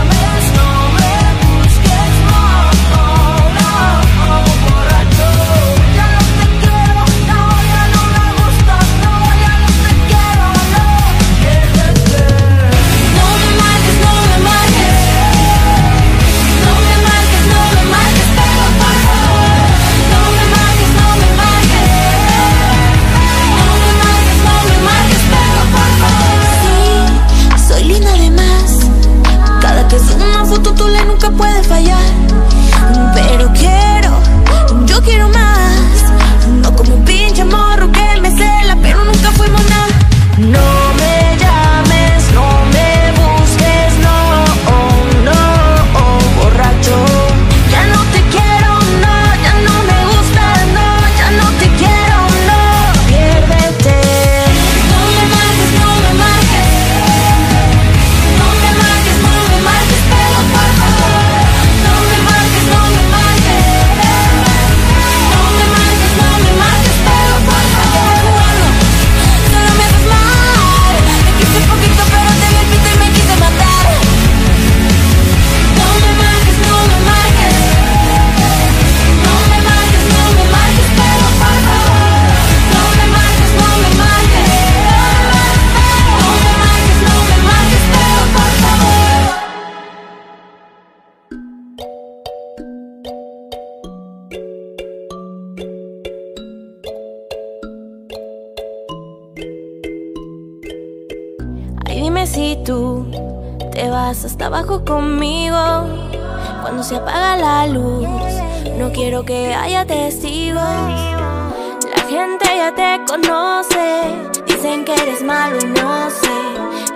conoce. Dicen que eres malo y no sé.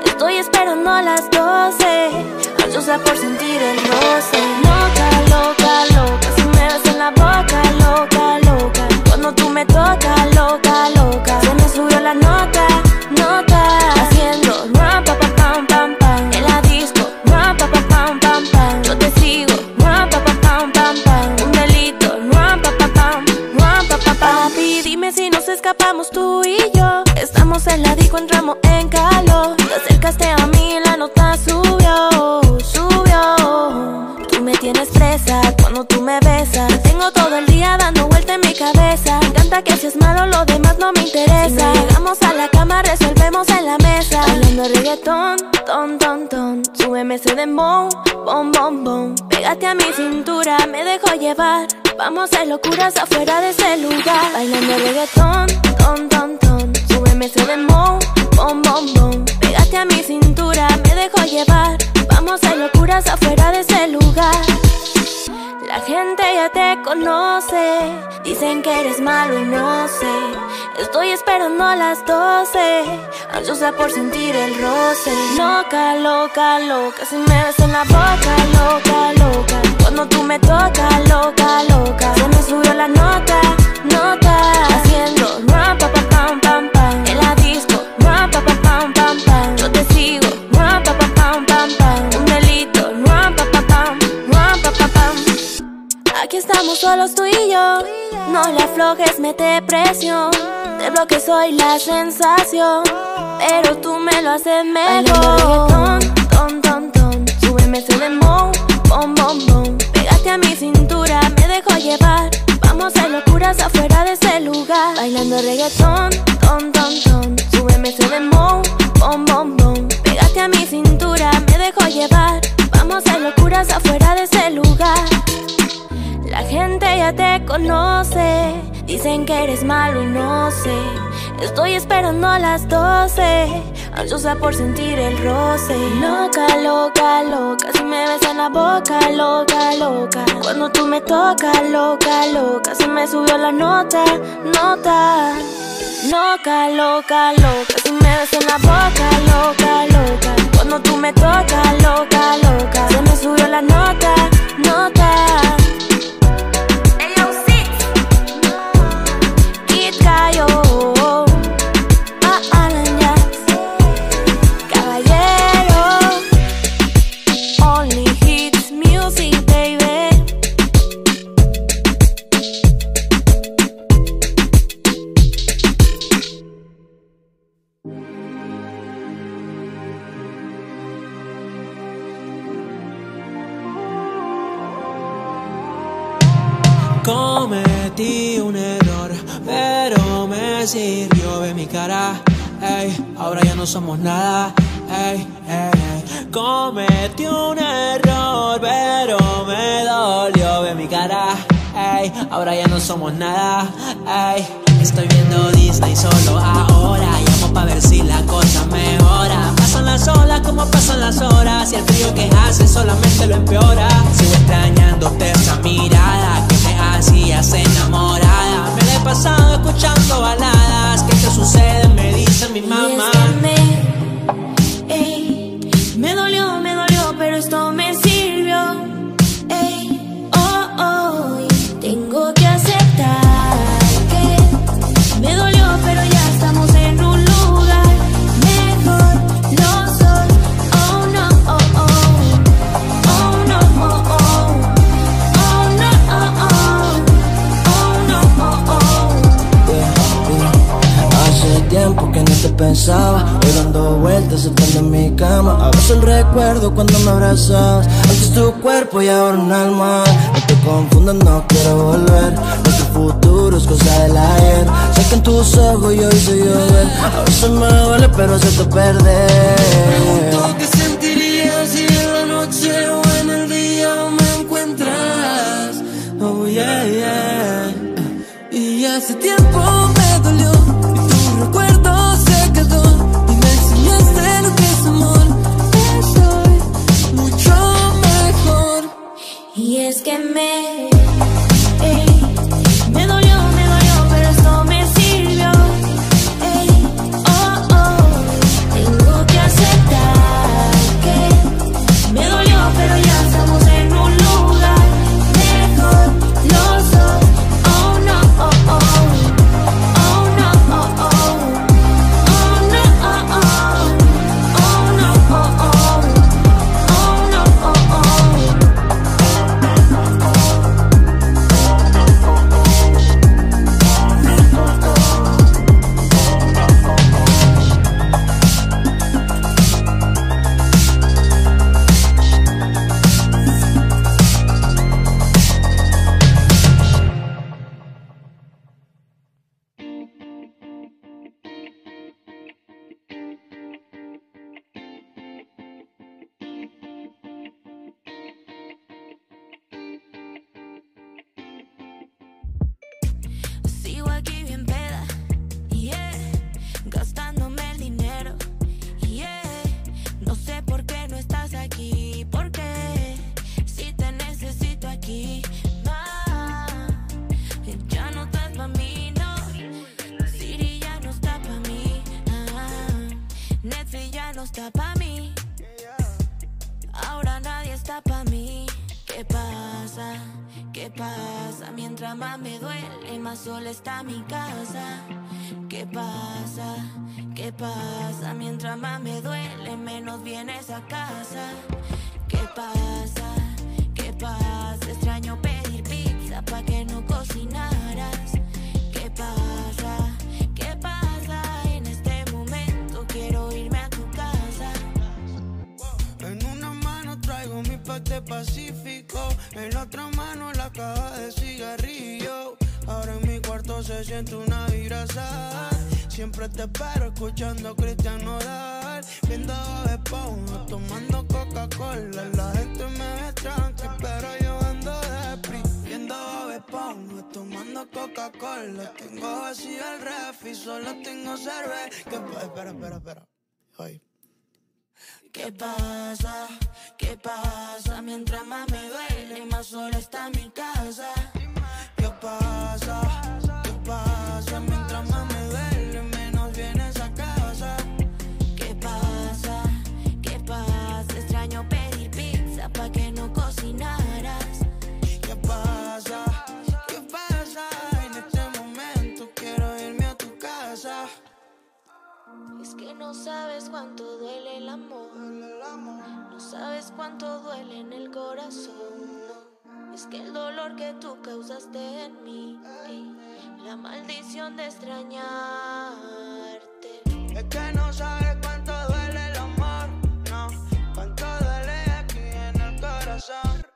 Estoy esperando a las 12. Ansiosa por sentir el roce. Loca, Vamos a por sentir el roce. Loca, loca, loca, si me ves en la boca, loca, loca. Cuando tú me tocas, loca, loca. Se me subió la nota, nota. Haciendo ram, pa, pa, pam, pam, pam. En la disco, pa, pa, pam, pam, pam. Yo te sigo, ram, pa, pa, pam, pam, pam. Un delito, ram, pa, pa, pam, ram, pa, pa, pam. Aquí estamos solos tú y yo. No le aflojes, mete presión. De bloque soy la sensación. Pero tú me lo haces mejor. Ton, ton, ton, ton. Súbeme ese dembow, bom, bom, bom. Pégate a mi cintura, me dejo llevar. Vamos a locuras afuera de ese lugar. Bailando reggaetón, ton, ton, ton. Súbeme ese dembow, bom, bom, bom. Pégate a mi cintura, me dejo llevar. Vamos a locuras afuera de ese lugar. La gente ya te conoce, Dicen que eres malo y no sé. Estoy esperando a las 12, ansiosa por sentir el roce. Loca, loca, loca, si me en la boca, loca, loca. Cuando tú me tocas, loca, loca, se me subió la nota, nota. Loca, loca, loca, si me en la boca, loca, loca. Cuando tú me tocas, loca, loca, se me subió la nota, nota. Ver mi cara. Ey, ahora ya no somos nada. Ey, ey, Cometí un error, pero me dolió ver mi cara. Ey, ahora ya no somos nada. Ey, estoy viendo Disney solo ahora. Llamo pa' ver si la cosa mejora. Pasan las olas como pasan las horas. Y el frío que hace solamente lo empeora. Sigo extrañándote esa mirada que me hacías enamorada. Pasado escuchando baladas. ¿Qué te sucede? Me dice mi mamá. Pensaba Hoy dando vueltas estando en mi cama. A veces el recuerdo cuando me abrazabas Antes tu cuerpo y ahora un alma. No te confundas, no quiero volver. Nuestro futuro es cosa del ayer. Sé que en tus ojos yo hice llover. A veces me duele pero se te perder ¿Qué sentirías si en la noche o en el día me encuentras? Oh yeah, yeah. Y hace tiempo me dolió no está pa' mí. Ahora nadie está pa' mí. ¿Qué pasa? ¿Qué pasa? Mientras más me duele, más sola está mi casa. ¿Qué pasa? ¿Qué pasa? Mientras más me duele, menos vienes a casa. ¿Qué pasa? ¿Qué pasa? Extraño pedir pizza pa' que no cocinaras. pacífico. En la otra mano la caja de cigarrillo. Ahora en mi cuarto se siente una vibraza. Siempre te espero escuchando Cristian Nodal. Viendo a Esponja, tomando Coca-Cola. La gente me ve tranqui, pero yo ando depri. Viendo a Esponja, tomando Coca-Cola. Tengo vacío el ref y solo tengo cerveza. Espera, espera, espera. Ay. ¿Qué pasa? ¿Qué pasa? Mientras más me duele, más sola está mi casa. ¿Qué pasa? ¿Qué pasa? Mientras más no sabes cuánto duele el amor. No sabes cuánto duele en el corazón. no. Es que el dolor que tú causaste en mí. La maldición de extrañarte. Es que no sabes cuánto duele el amor, no. Cuánto duele aquí en el corazón.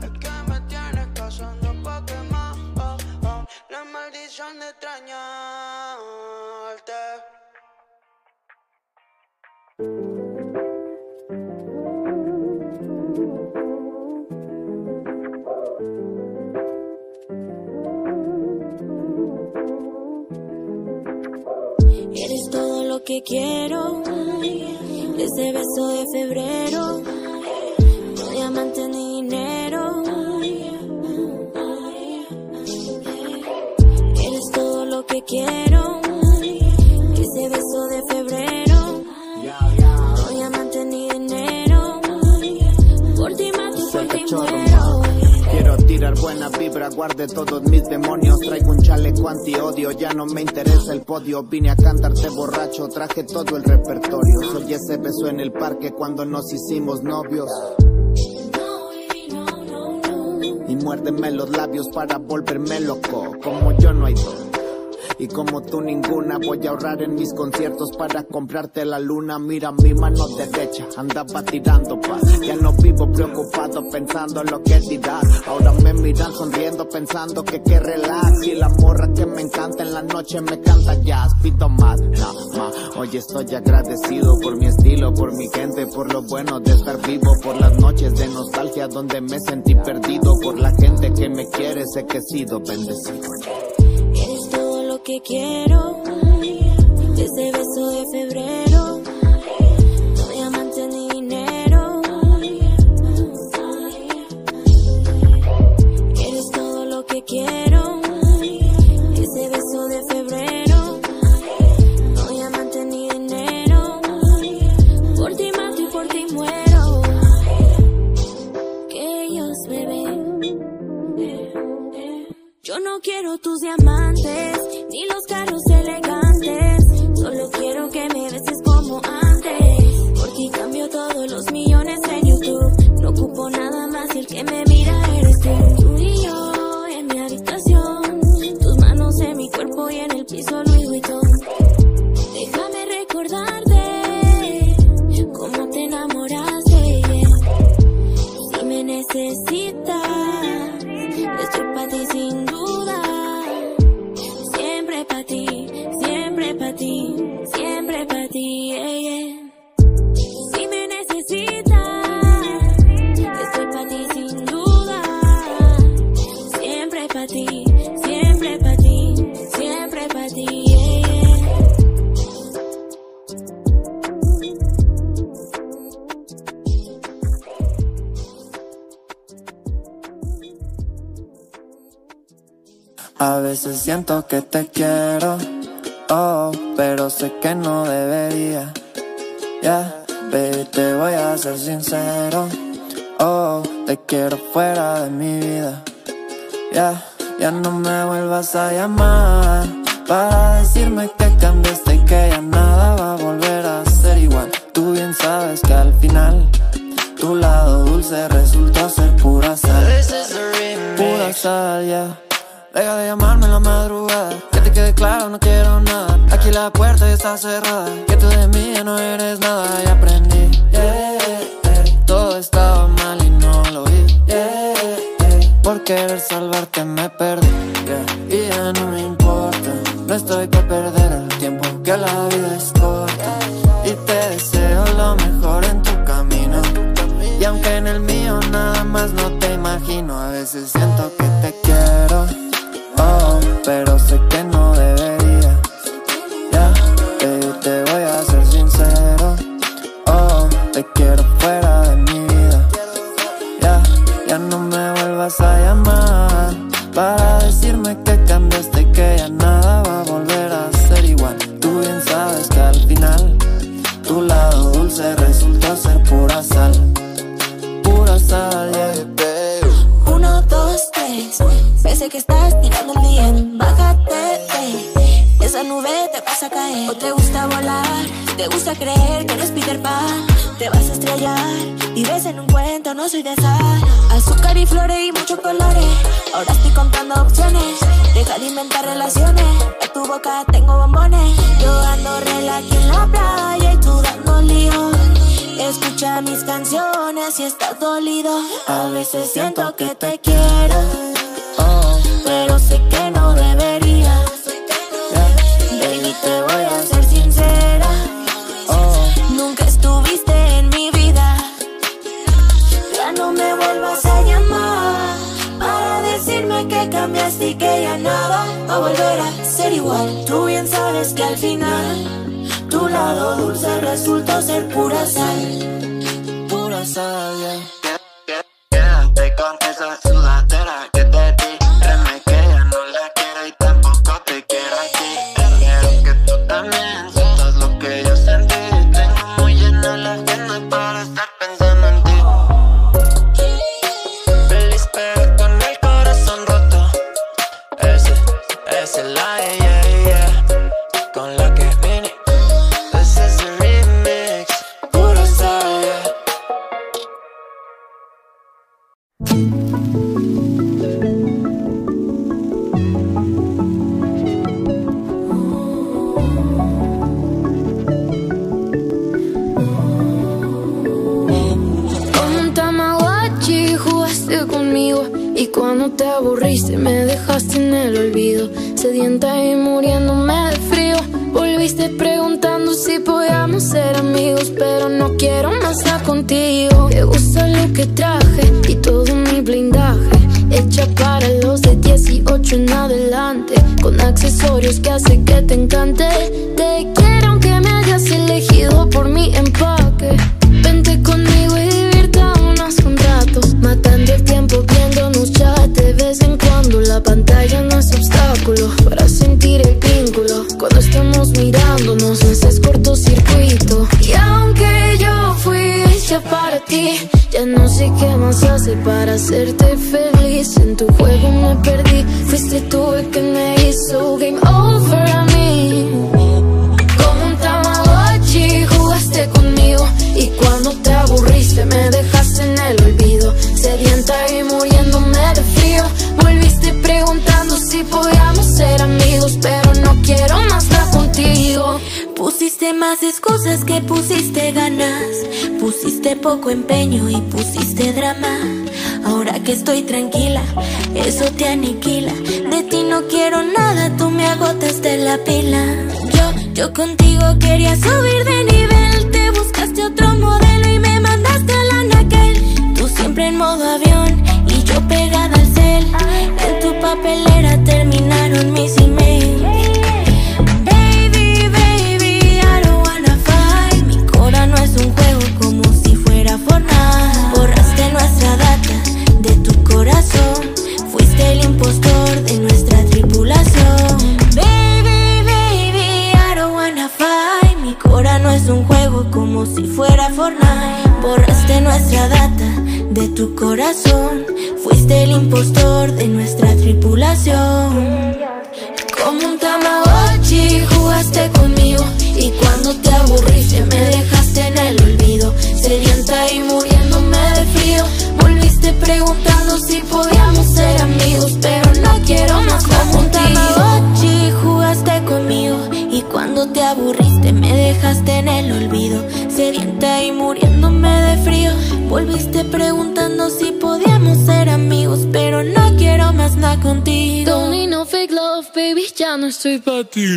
Es que me tienes cazando Pokémon, oh, oh. La maldición de extrañarte. Eres todo lo que quiero. Ese beso de febrero. No diamante ni dinero. Eres todo lo que quiero. Tirar buena vibra, guarde todos mis demonios. Traigo un chaleco anti-odio, ya no me interesa el podio. Vine a cantarte borracho, traje todo el repertorio. Soy ese beso en el parque cuando nos hicimos novios. Y muérdeme los labios para volverme loco. Como yo no hay dos. Y como tú ninguna, voy a ahorrar en mis conciertos para comprarte la luna. Mira mi mano derecha, andaba tirando paz. Ya no vivo preocupado pensando en lo que dirás. Ahora me miran sonriendo pensando que qué relax. Y la morra que me encanta en la noche me canta jazz. Pito más, más. Hoy estoy agradecido por mi estilo, por mi gente, por lo bueno de estar vivo. Por las noches de nostalgia donde me sentí perdido. Por la gente que me quiere, sé que he sido bendecido. Que quiero. Ese beso de febrero. No diamante ni dinero. Eres todo lo que quiero. Ese beso de febrero. No diamante ni dinero. Por ti mato y por ti muero. Que ellos me. Yo no quiero tus diamantes, siento que te quiero, oh, pero sé que no debería. Ya, baby, te voy a ser sincero, oh, te quiero fuera de mi vida. Ya, ya no me vuelvas a llamar para decirme que cambiaste y que ya nada va a volver a ser igual. Tú bien sabes que al final tu lado dulce resultó ser pura sal. Pura sal, ya. Deja de llamarme en la madrugada. Que te quede claro, no quiero nada. Aquí la puerta ya está cerrada. Que tú de mí ya no eres nada. Y aprendí. Todo estaba mal y no lo vi. yeah. Por querer salvarte me perdí. Y ya no me importa. No estoy para perder el tiempo. Que la vida es corta. Y te deseo lo mejor en tu camino. Y aunque en el mío nada más no te imagino, a veces siento que te pero sé que día, bájate esa nube, te vas a caer. O te gusta volar, te gusta creer que eres Peter Pan. Te vas a estrellar, vives en un cuento, no soy de sal. Azúcar y flores y muchos colores. Ahora estoy contando opciones. Deja de inventar relaciones. En tu boca tengo bombones. Yo ando aquí en la playa y tú dando lío. Escucha mis canciones y estás dolido. A veces siento que te quiero, volver ser igual. Tú bien sabes que al final tu lado dulce resultó ser pura sal. Pura sal, yeah. Con esa sudadera te aburriste me dejaste en el olvido. Sedienta y muriéndome de frío. Volviste preguntando si podíamos ser amigos Pero no quiero más estar contigo. Me gusta lo que traje y todo mi blindaje. Hecha para los de 18 en adelante Con accesorios que hace que te encante. Te quiero aunque me hayas elegido por mi empaque. Vente conmigo y divirtámonos un rato Matando el tiempo hacer para hacerte feliz. En tu juego me perdí Fuiste tú el que me hizo game over a mí. Como un tamagotchi jugaste conmigo. Y cuando te aburriste me dejaste en el olvido. Sedienta y muriéndome de frío. Volviste preguntando si podíamos ser amigos Pero no quiero más estar contigo. Pusiste más excusas que pusiste. Poco empeño y pusiste drama. Ahora que estoy tranquila, eso te aniquila. De ti no quiero nada, tú me agotaste la pila. Yo, yo contigo quería subir de nivel. Te buscaste otro modelo y me mandaste a la naquel. Tú siempre en modo avión y yo pegada al cel. En tu papelera terminaron mis data de tu corazón. Fuiste el impostor de nuestra tripulación. Volviste preguntando si podíamos ser amigos Pero no quiero más nada contigo Don't need no fake love, baby, ya no estoy pa' ti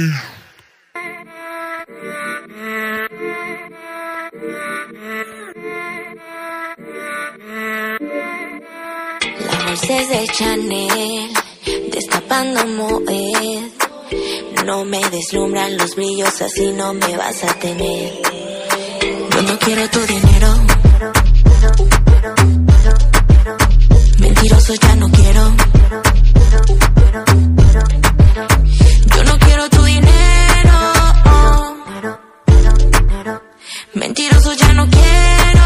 La bolsa es de Chanel, de esta trepando moed. No me deslumbran los brillos, así no me vas a tener. Yo no quiero tu dinero. Mentiroso ya no quiero. Yo no quiero tu dinero. Mentiroso ya no quiero.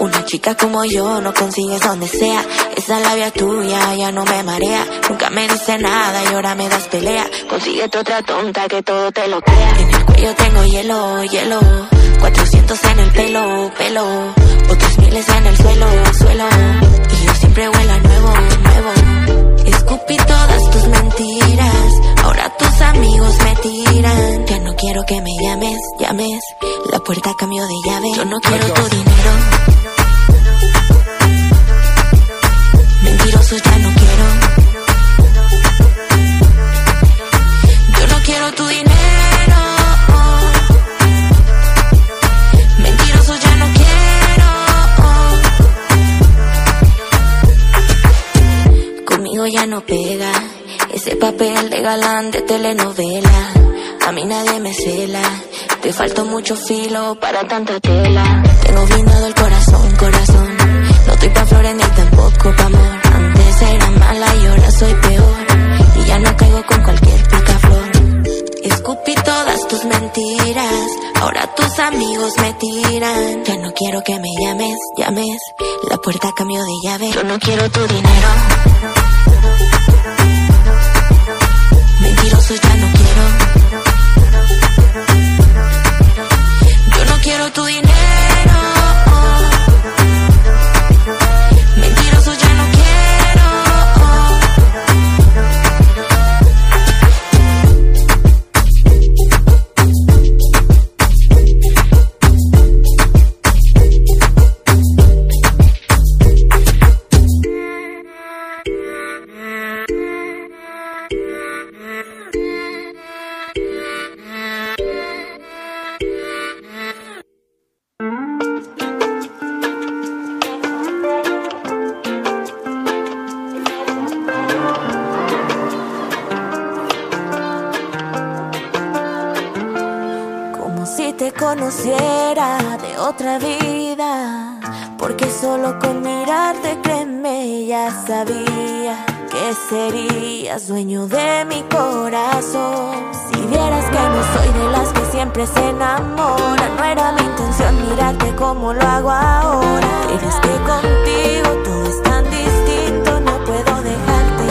Una chica como yo no consigues donde sea. Esa labia tuya ya no me marea. Nunca me dice nada y ahora me das pelea. Consíguete otra tonta que todo te lo crea. En el cuello tengo hielo, hielo. 400 en el pelo, pelo. Otros miles en el suelo, suelo. Y yo siempre huelo a nuevo, nuevo. Escupí todas tus mentiras. Ahora tus amigos me tiran. Ya no quiero que me llames, llames. La puerta cambió de llave. Yo no quiero tu dinero. Papel de galán de telenovela. A mí nadie me cela. Te faltó mucho filo para tanta tela. Tengo blindado el corazón, corazón. No estoy pa' flores ni tampoco pa' amor. Antes era mala y ahora soy peor. Y ya no caigo con cualquier picaflor. Escupí todas tus mentiras. Ahora tus amigos me tiran. Ya no quiero que me llames, llames. La puerta cambió de llave. Yo no quiero tu dinero. Mentiroso ya no quiero. Yo no quiero tu dinero. Otra vida. Porque solo con mirarte, créeme, ya sabía que serías dueño de mi corazón. Si vieras que no soy de las que siempre se enamoran, no era mi intención mirarte como lo hago ahora. Eres que contigo todo es tan distinto, no puedo dejarte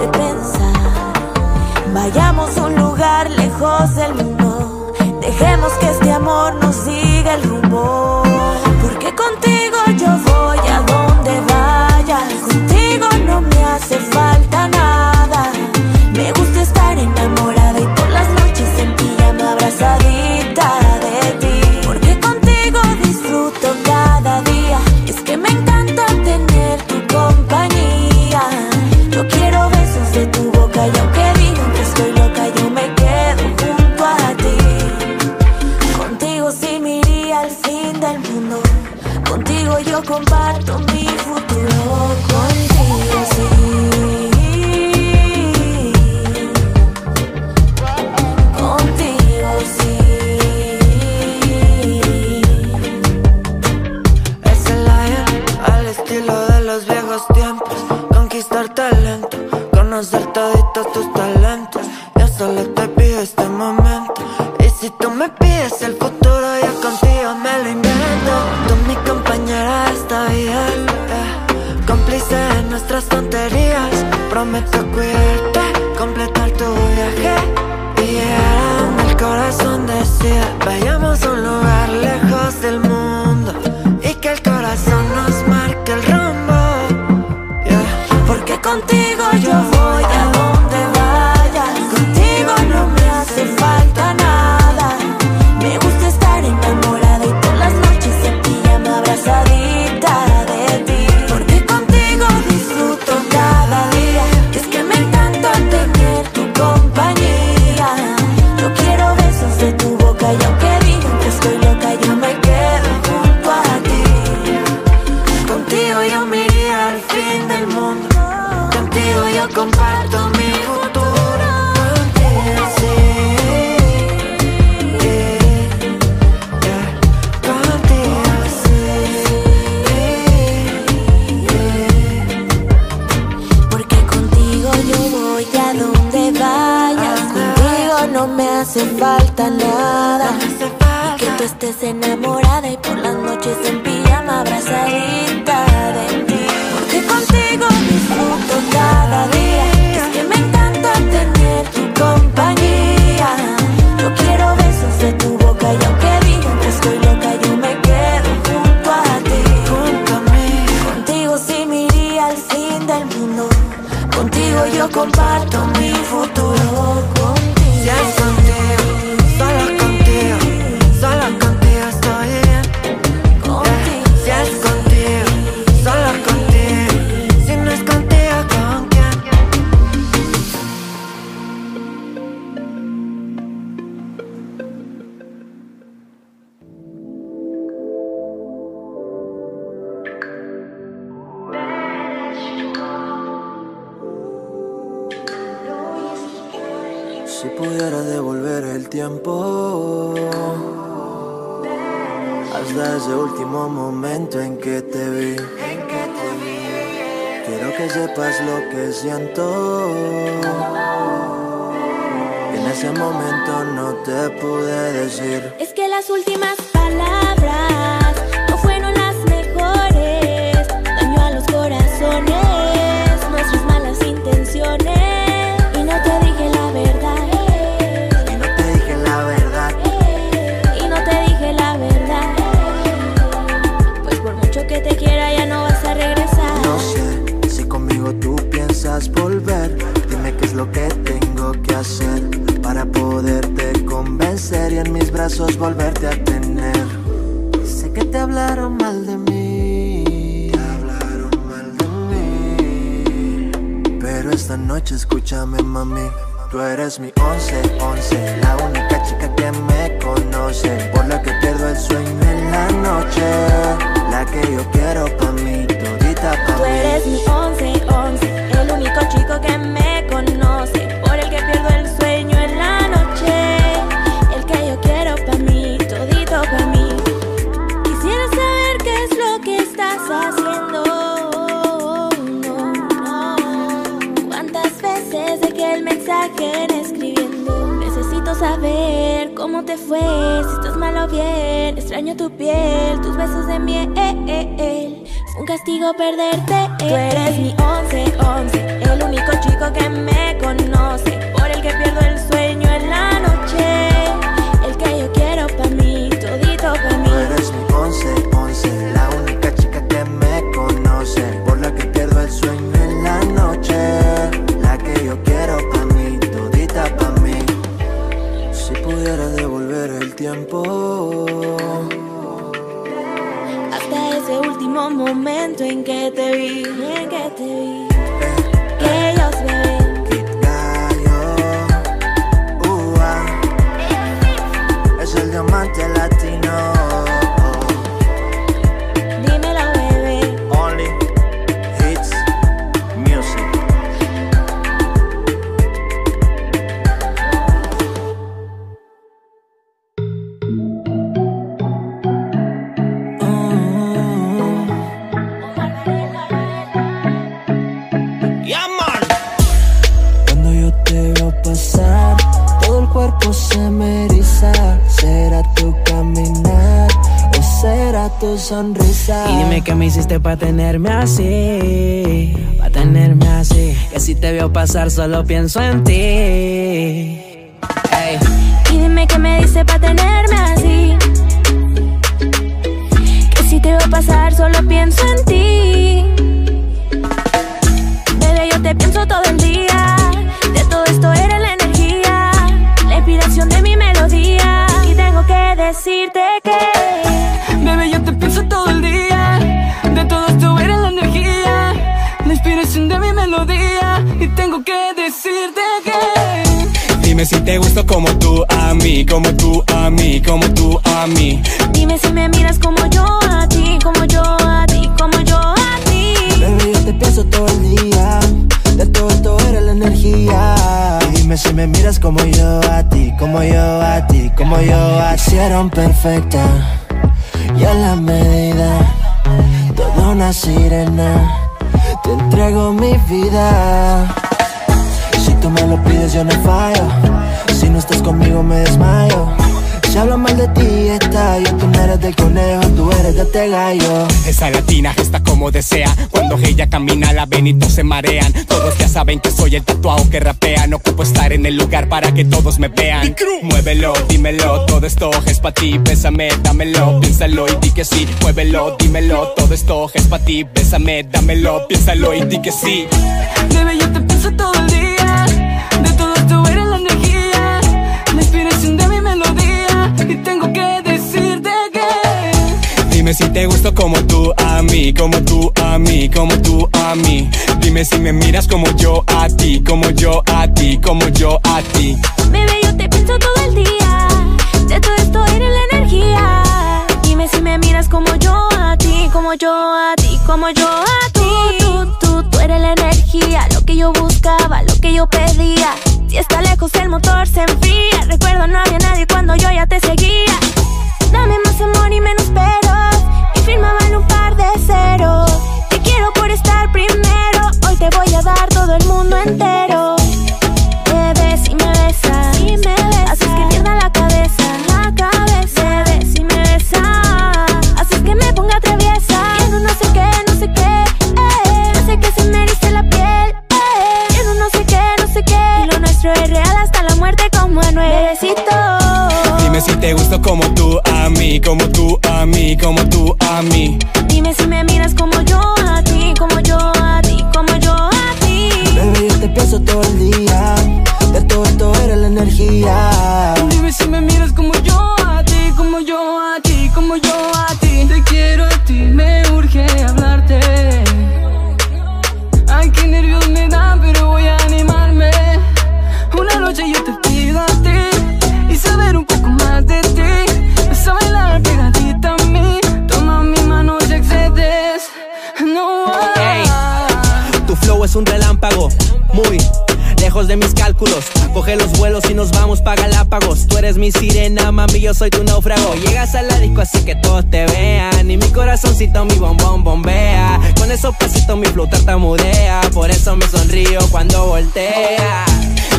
de pensar. Vayamos a un lugar lejos del mundo. Dejemos que este amor nos siga el rumbo. Porque contigo yo voy a donde vaya. Contigo no me hace falta Y dime qué me hiciste para tenerme así, para tenerme así. Que si te veo pasar solo pienso en ti. si te gusto como tú a mí, como tú a mí, como tú a mí. Dime si me miras como yo a ti, como yo a ti, como yo a ti. Baby, yo te pienso todo el día, de todo, todo era la energía. Dime si me miras como yo a ti, como yo a ti, como yo a ti. Hicieron perfecta, ya la medida, toda una sirena. Te entrego mi vida. Si tú me lo pides, yo no fallo no estás conmigo me desmayo. Si hablo mal de ti, estallo Tú no eres del conejo, tú eres de este gallo. Esa latina gesta como desea. Cuando ella camina la ven y todos se marean. Todos ya saben que soy el tatuado que rapea No ocupo estar en el lugar para que todos me vean. Muévelo, dímelo, todo esto es pa' ti. Bésame, dámelo, piénsalo y di que sí. Muévelo, dímelo, todo esto es pa' ti. Bésame, dámelo, piénsalo y di que sí. Bebé, yo Dime si te gusto como tú a mí, como tú a mí, como tú a mí. Dime si me miras como yo a ti, como yo a ti, como yo a ti. Bebé, yo te pienso todo el día. De todo esto eres la energía. Dime si me miras como yo a ti, como yo a ti, como yo a ti. Tú, tú, tú eres la energía. Lo que yo buscaba, lo que yo pedía. Si está lejos, el motor se enfría. Recuerdo, no había nadie cuando yo ya te seguía. Dame más amor y menos peros. Y firmaban un par de ceros. Te quiero por estar primero. Hoy te voy a dar todo el mundo entero. Bebé, si me besas, si me besas, haces que pierda la cabeza, la cabeza. Bebé, si me besas, haces que me ponga traviesa. Quiero no sé qué, no sé qué, eh. no sé qué se me erice la piel, eh. Quiero no sé qué, no sé qué. Y lo nuestro es real hasta la muerte como Anuel. Dime si te gusto como tú a mí, como tú a mí, como tú a mí. Dime si me miras como yo a ti, como yo a ti, como yo a ti. Bebé, yo te pienso todo el día. De todo esto eres la energía. Dime si me miras como yo a ti, como yo a ti, como yo a ti. Te quiero a ti, me urge hablarte. Ay, qué nervios me dan, pero voy a animarme. Una noche yo te pido a ti y saber un poco de ti. A bailar pegadita a mí. Toma mi mano si excedes. No. Tu flow es un relámpago, muy lejos de mis cálculos. Coge los vuelos y nos vamos pa' Galápagos. Tú eres mi sirena, mami, yo soy tu náufrago. Llegas al disco así que todos te vean. Y mi corazoncito, mi bombón bombea. Con esos pasitos mi flow tartamudea. Por eso me sonrío cuando voltea.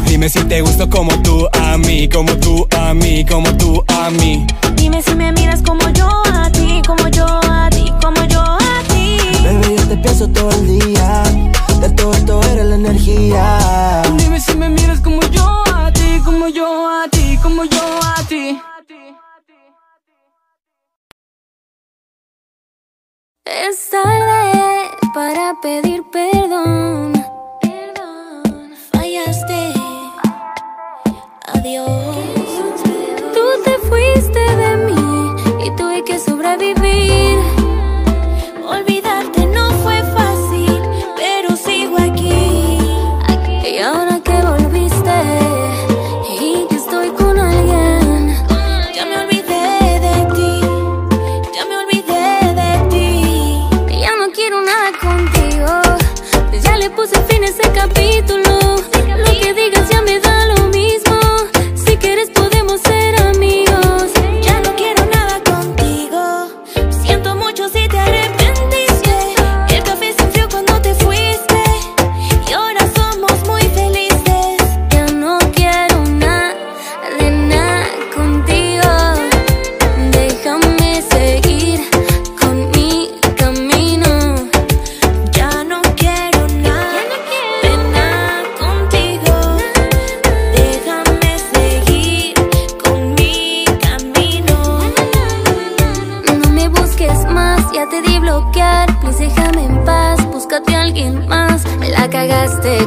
Dime si te gusto como tú a mí, como tú a mí, como tú a mí. Dime si me miras como yo a ti, como yo a ti, como yo a ti. Bebé, yo te pienso todo el día. De todo esto eres la energía. Dime si me miras como yo a ti, como yo a ti, como yo a ti. Es tarde para pedir perdón. Perdón, fallaste. Tú te fuiste de mí y tuve que sobrevivir.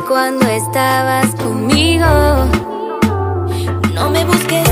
Cuando estabas conmigo. No me busques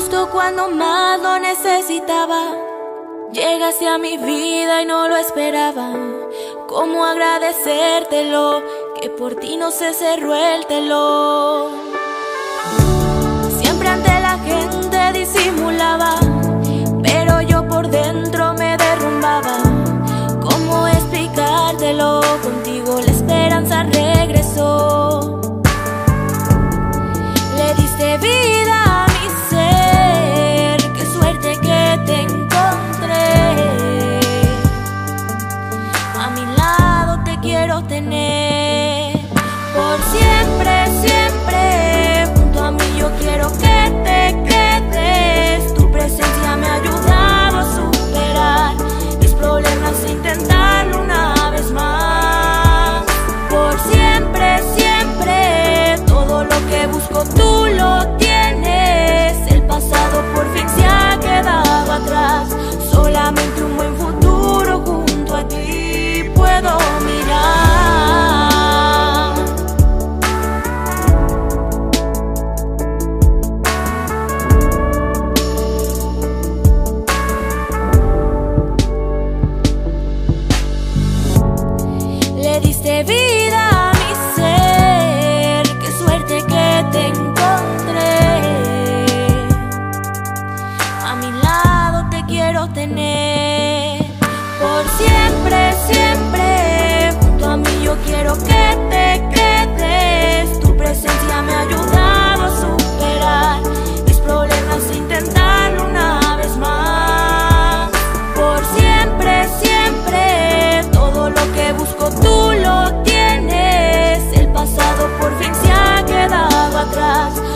justo cuando más lo necesitaba, llegaste a mi vida y no lo esperaba. ¿Cómo agradecértelo? Que por ti no se cerró el telón. Siempre ante la gente disimulaba, pero yo por dentro me derrumbaba. ¿Cómo explicártelo? Contigo la esperanza regresó. quedaba atrás. atrás.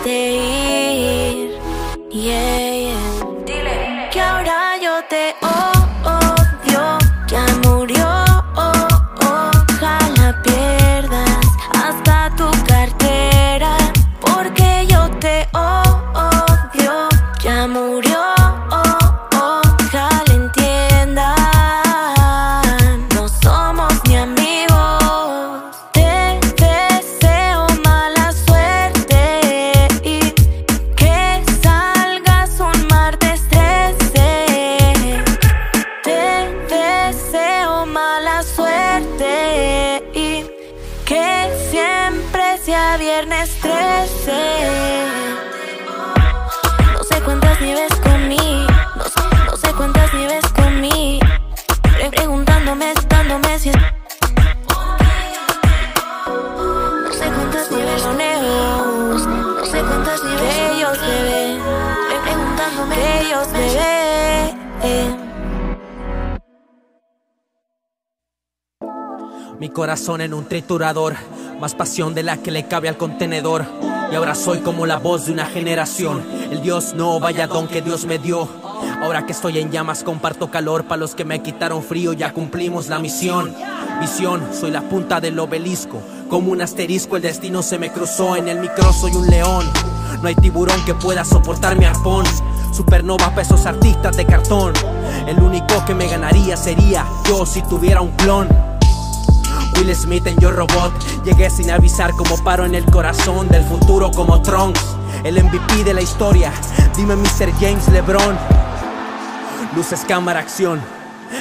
stay here. Yeah, yeah. corazón en un triturador, más pasión de la que le cabe al contenedor. Y ahora soy como la voz de una generación, el Dios no vaya don que Dios me dio. Ahora que estoy en llamas comparto calor para los que me quitaron frío, ya cumplimos la misión. Visión, soy la punta del obelisco, como un asterisco el destino se me cruzó, en el micro soy un león. No hay tiburón que pueda soportar mi arpón. Supernova pesos artistas de cartón. El único que me ganaría sería yo si tuviera un clon. Will Smith en Yo Robot. Llegué sin avisar como paro en el corazón del futuro como Trunks. El MVP de la historia. Dime Mr. James LeBron. Luces, cámara, acción.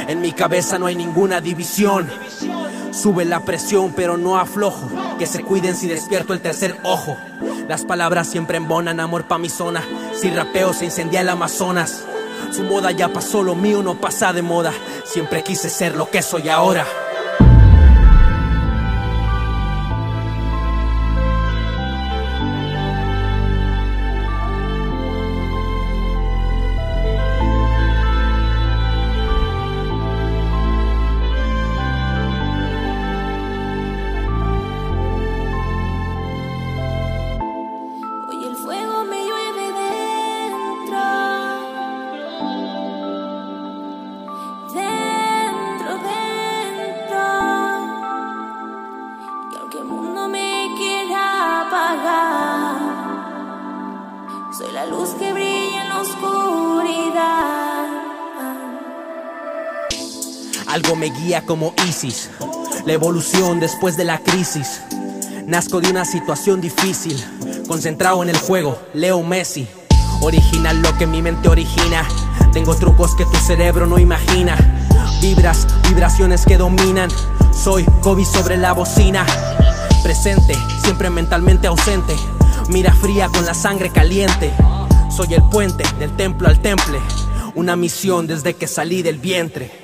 En mi cabeza no hay ninguna división. Sube la presión, pero no aflojo. Que se cuiden si despierto el tercer ojo. Las palabras siempre embonan amor pa' mi zona. Si rapeo se incendia el Amazonas. Su moda ya pasó, lo mío no pasa de moda. Siempre quise ser lo que soy ahora. Como Isis. La evolución después de la crisis. Nazco de una situación difícil. Concentrado en el juego, Leo Messi. Original lo que mi mente origina. Tengo trucos que tu cerebro no imagina. Vibras, vibraciones que dominan. Soy Kobe sobre la bocina. Presente, siempre mentalmente ausente. Mira fría con la sangre caliente. Soy el puente del templo al temple. Una misión desde que salí del vientre.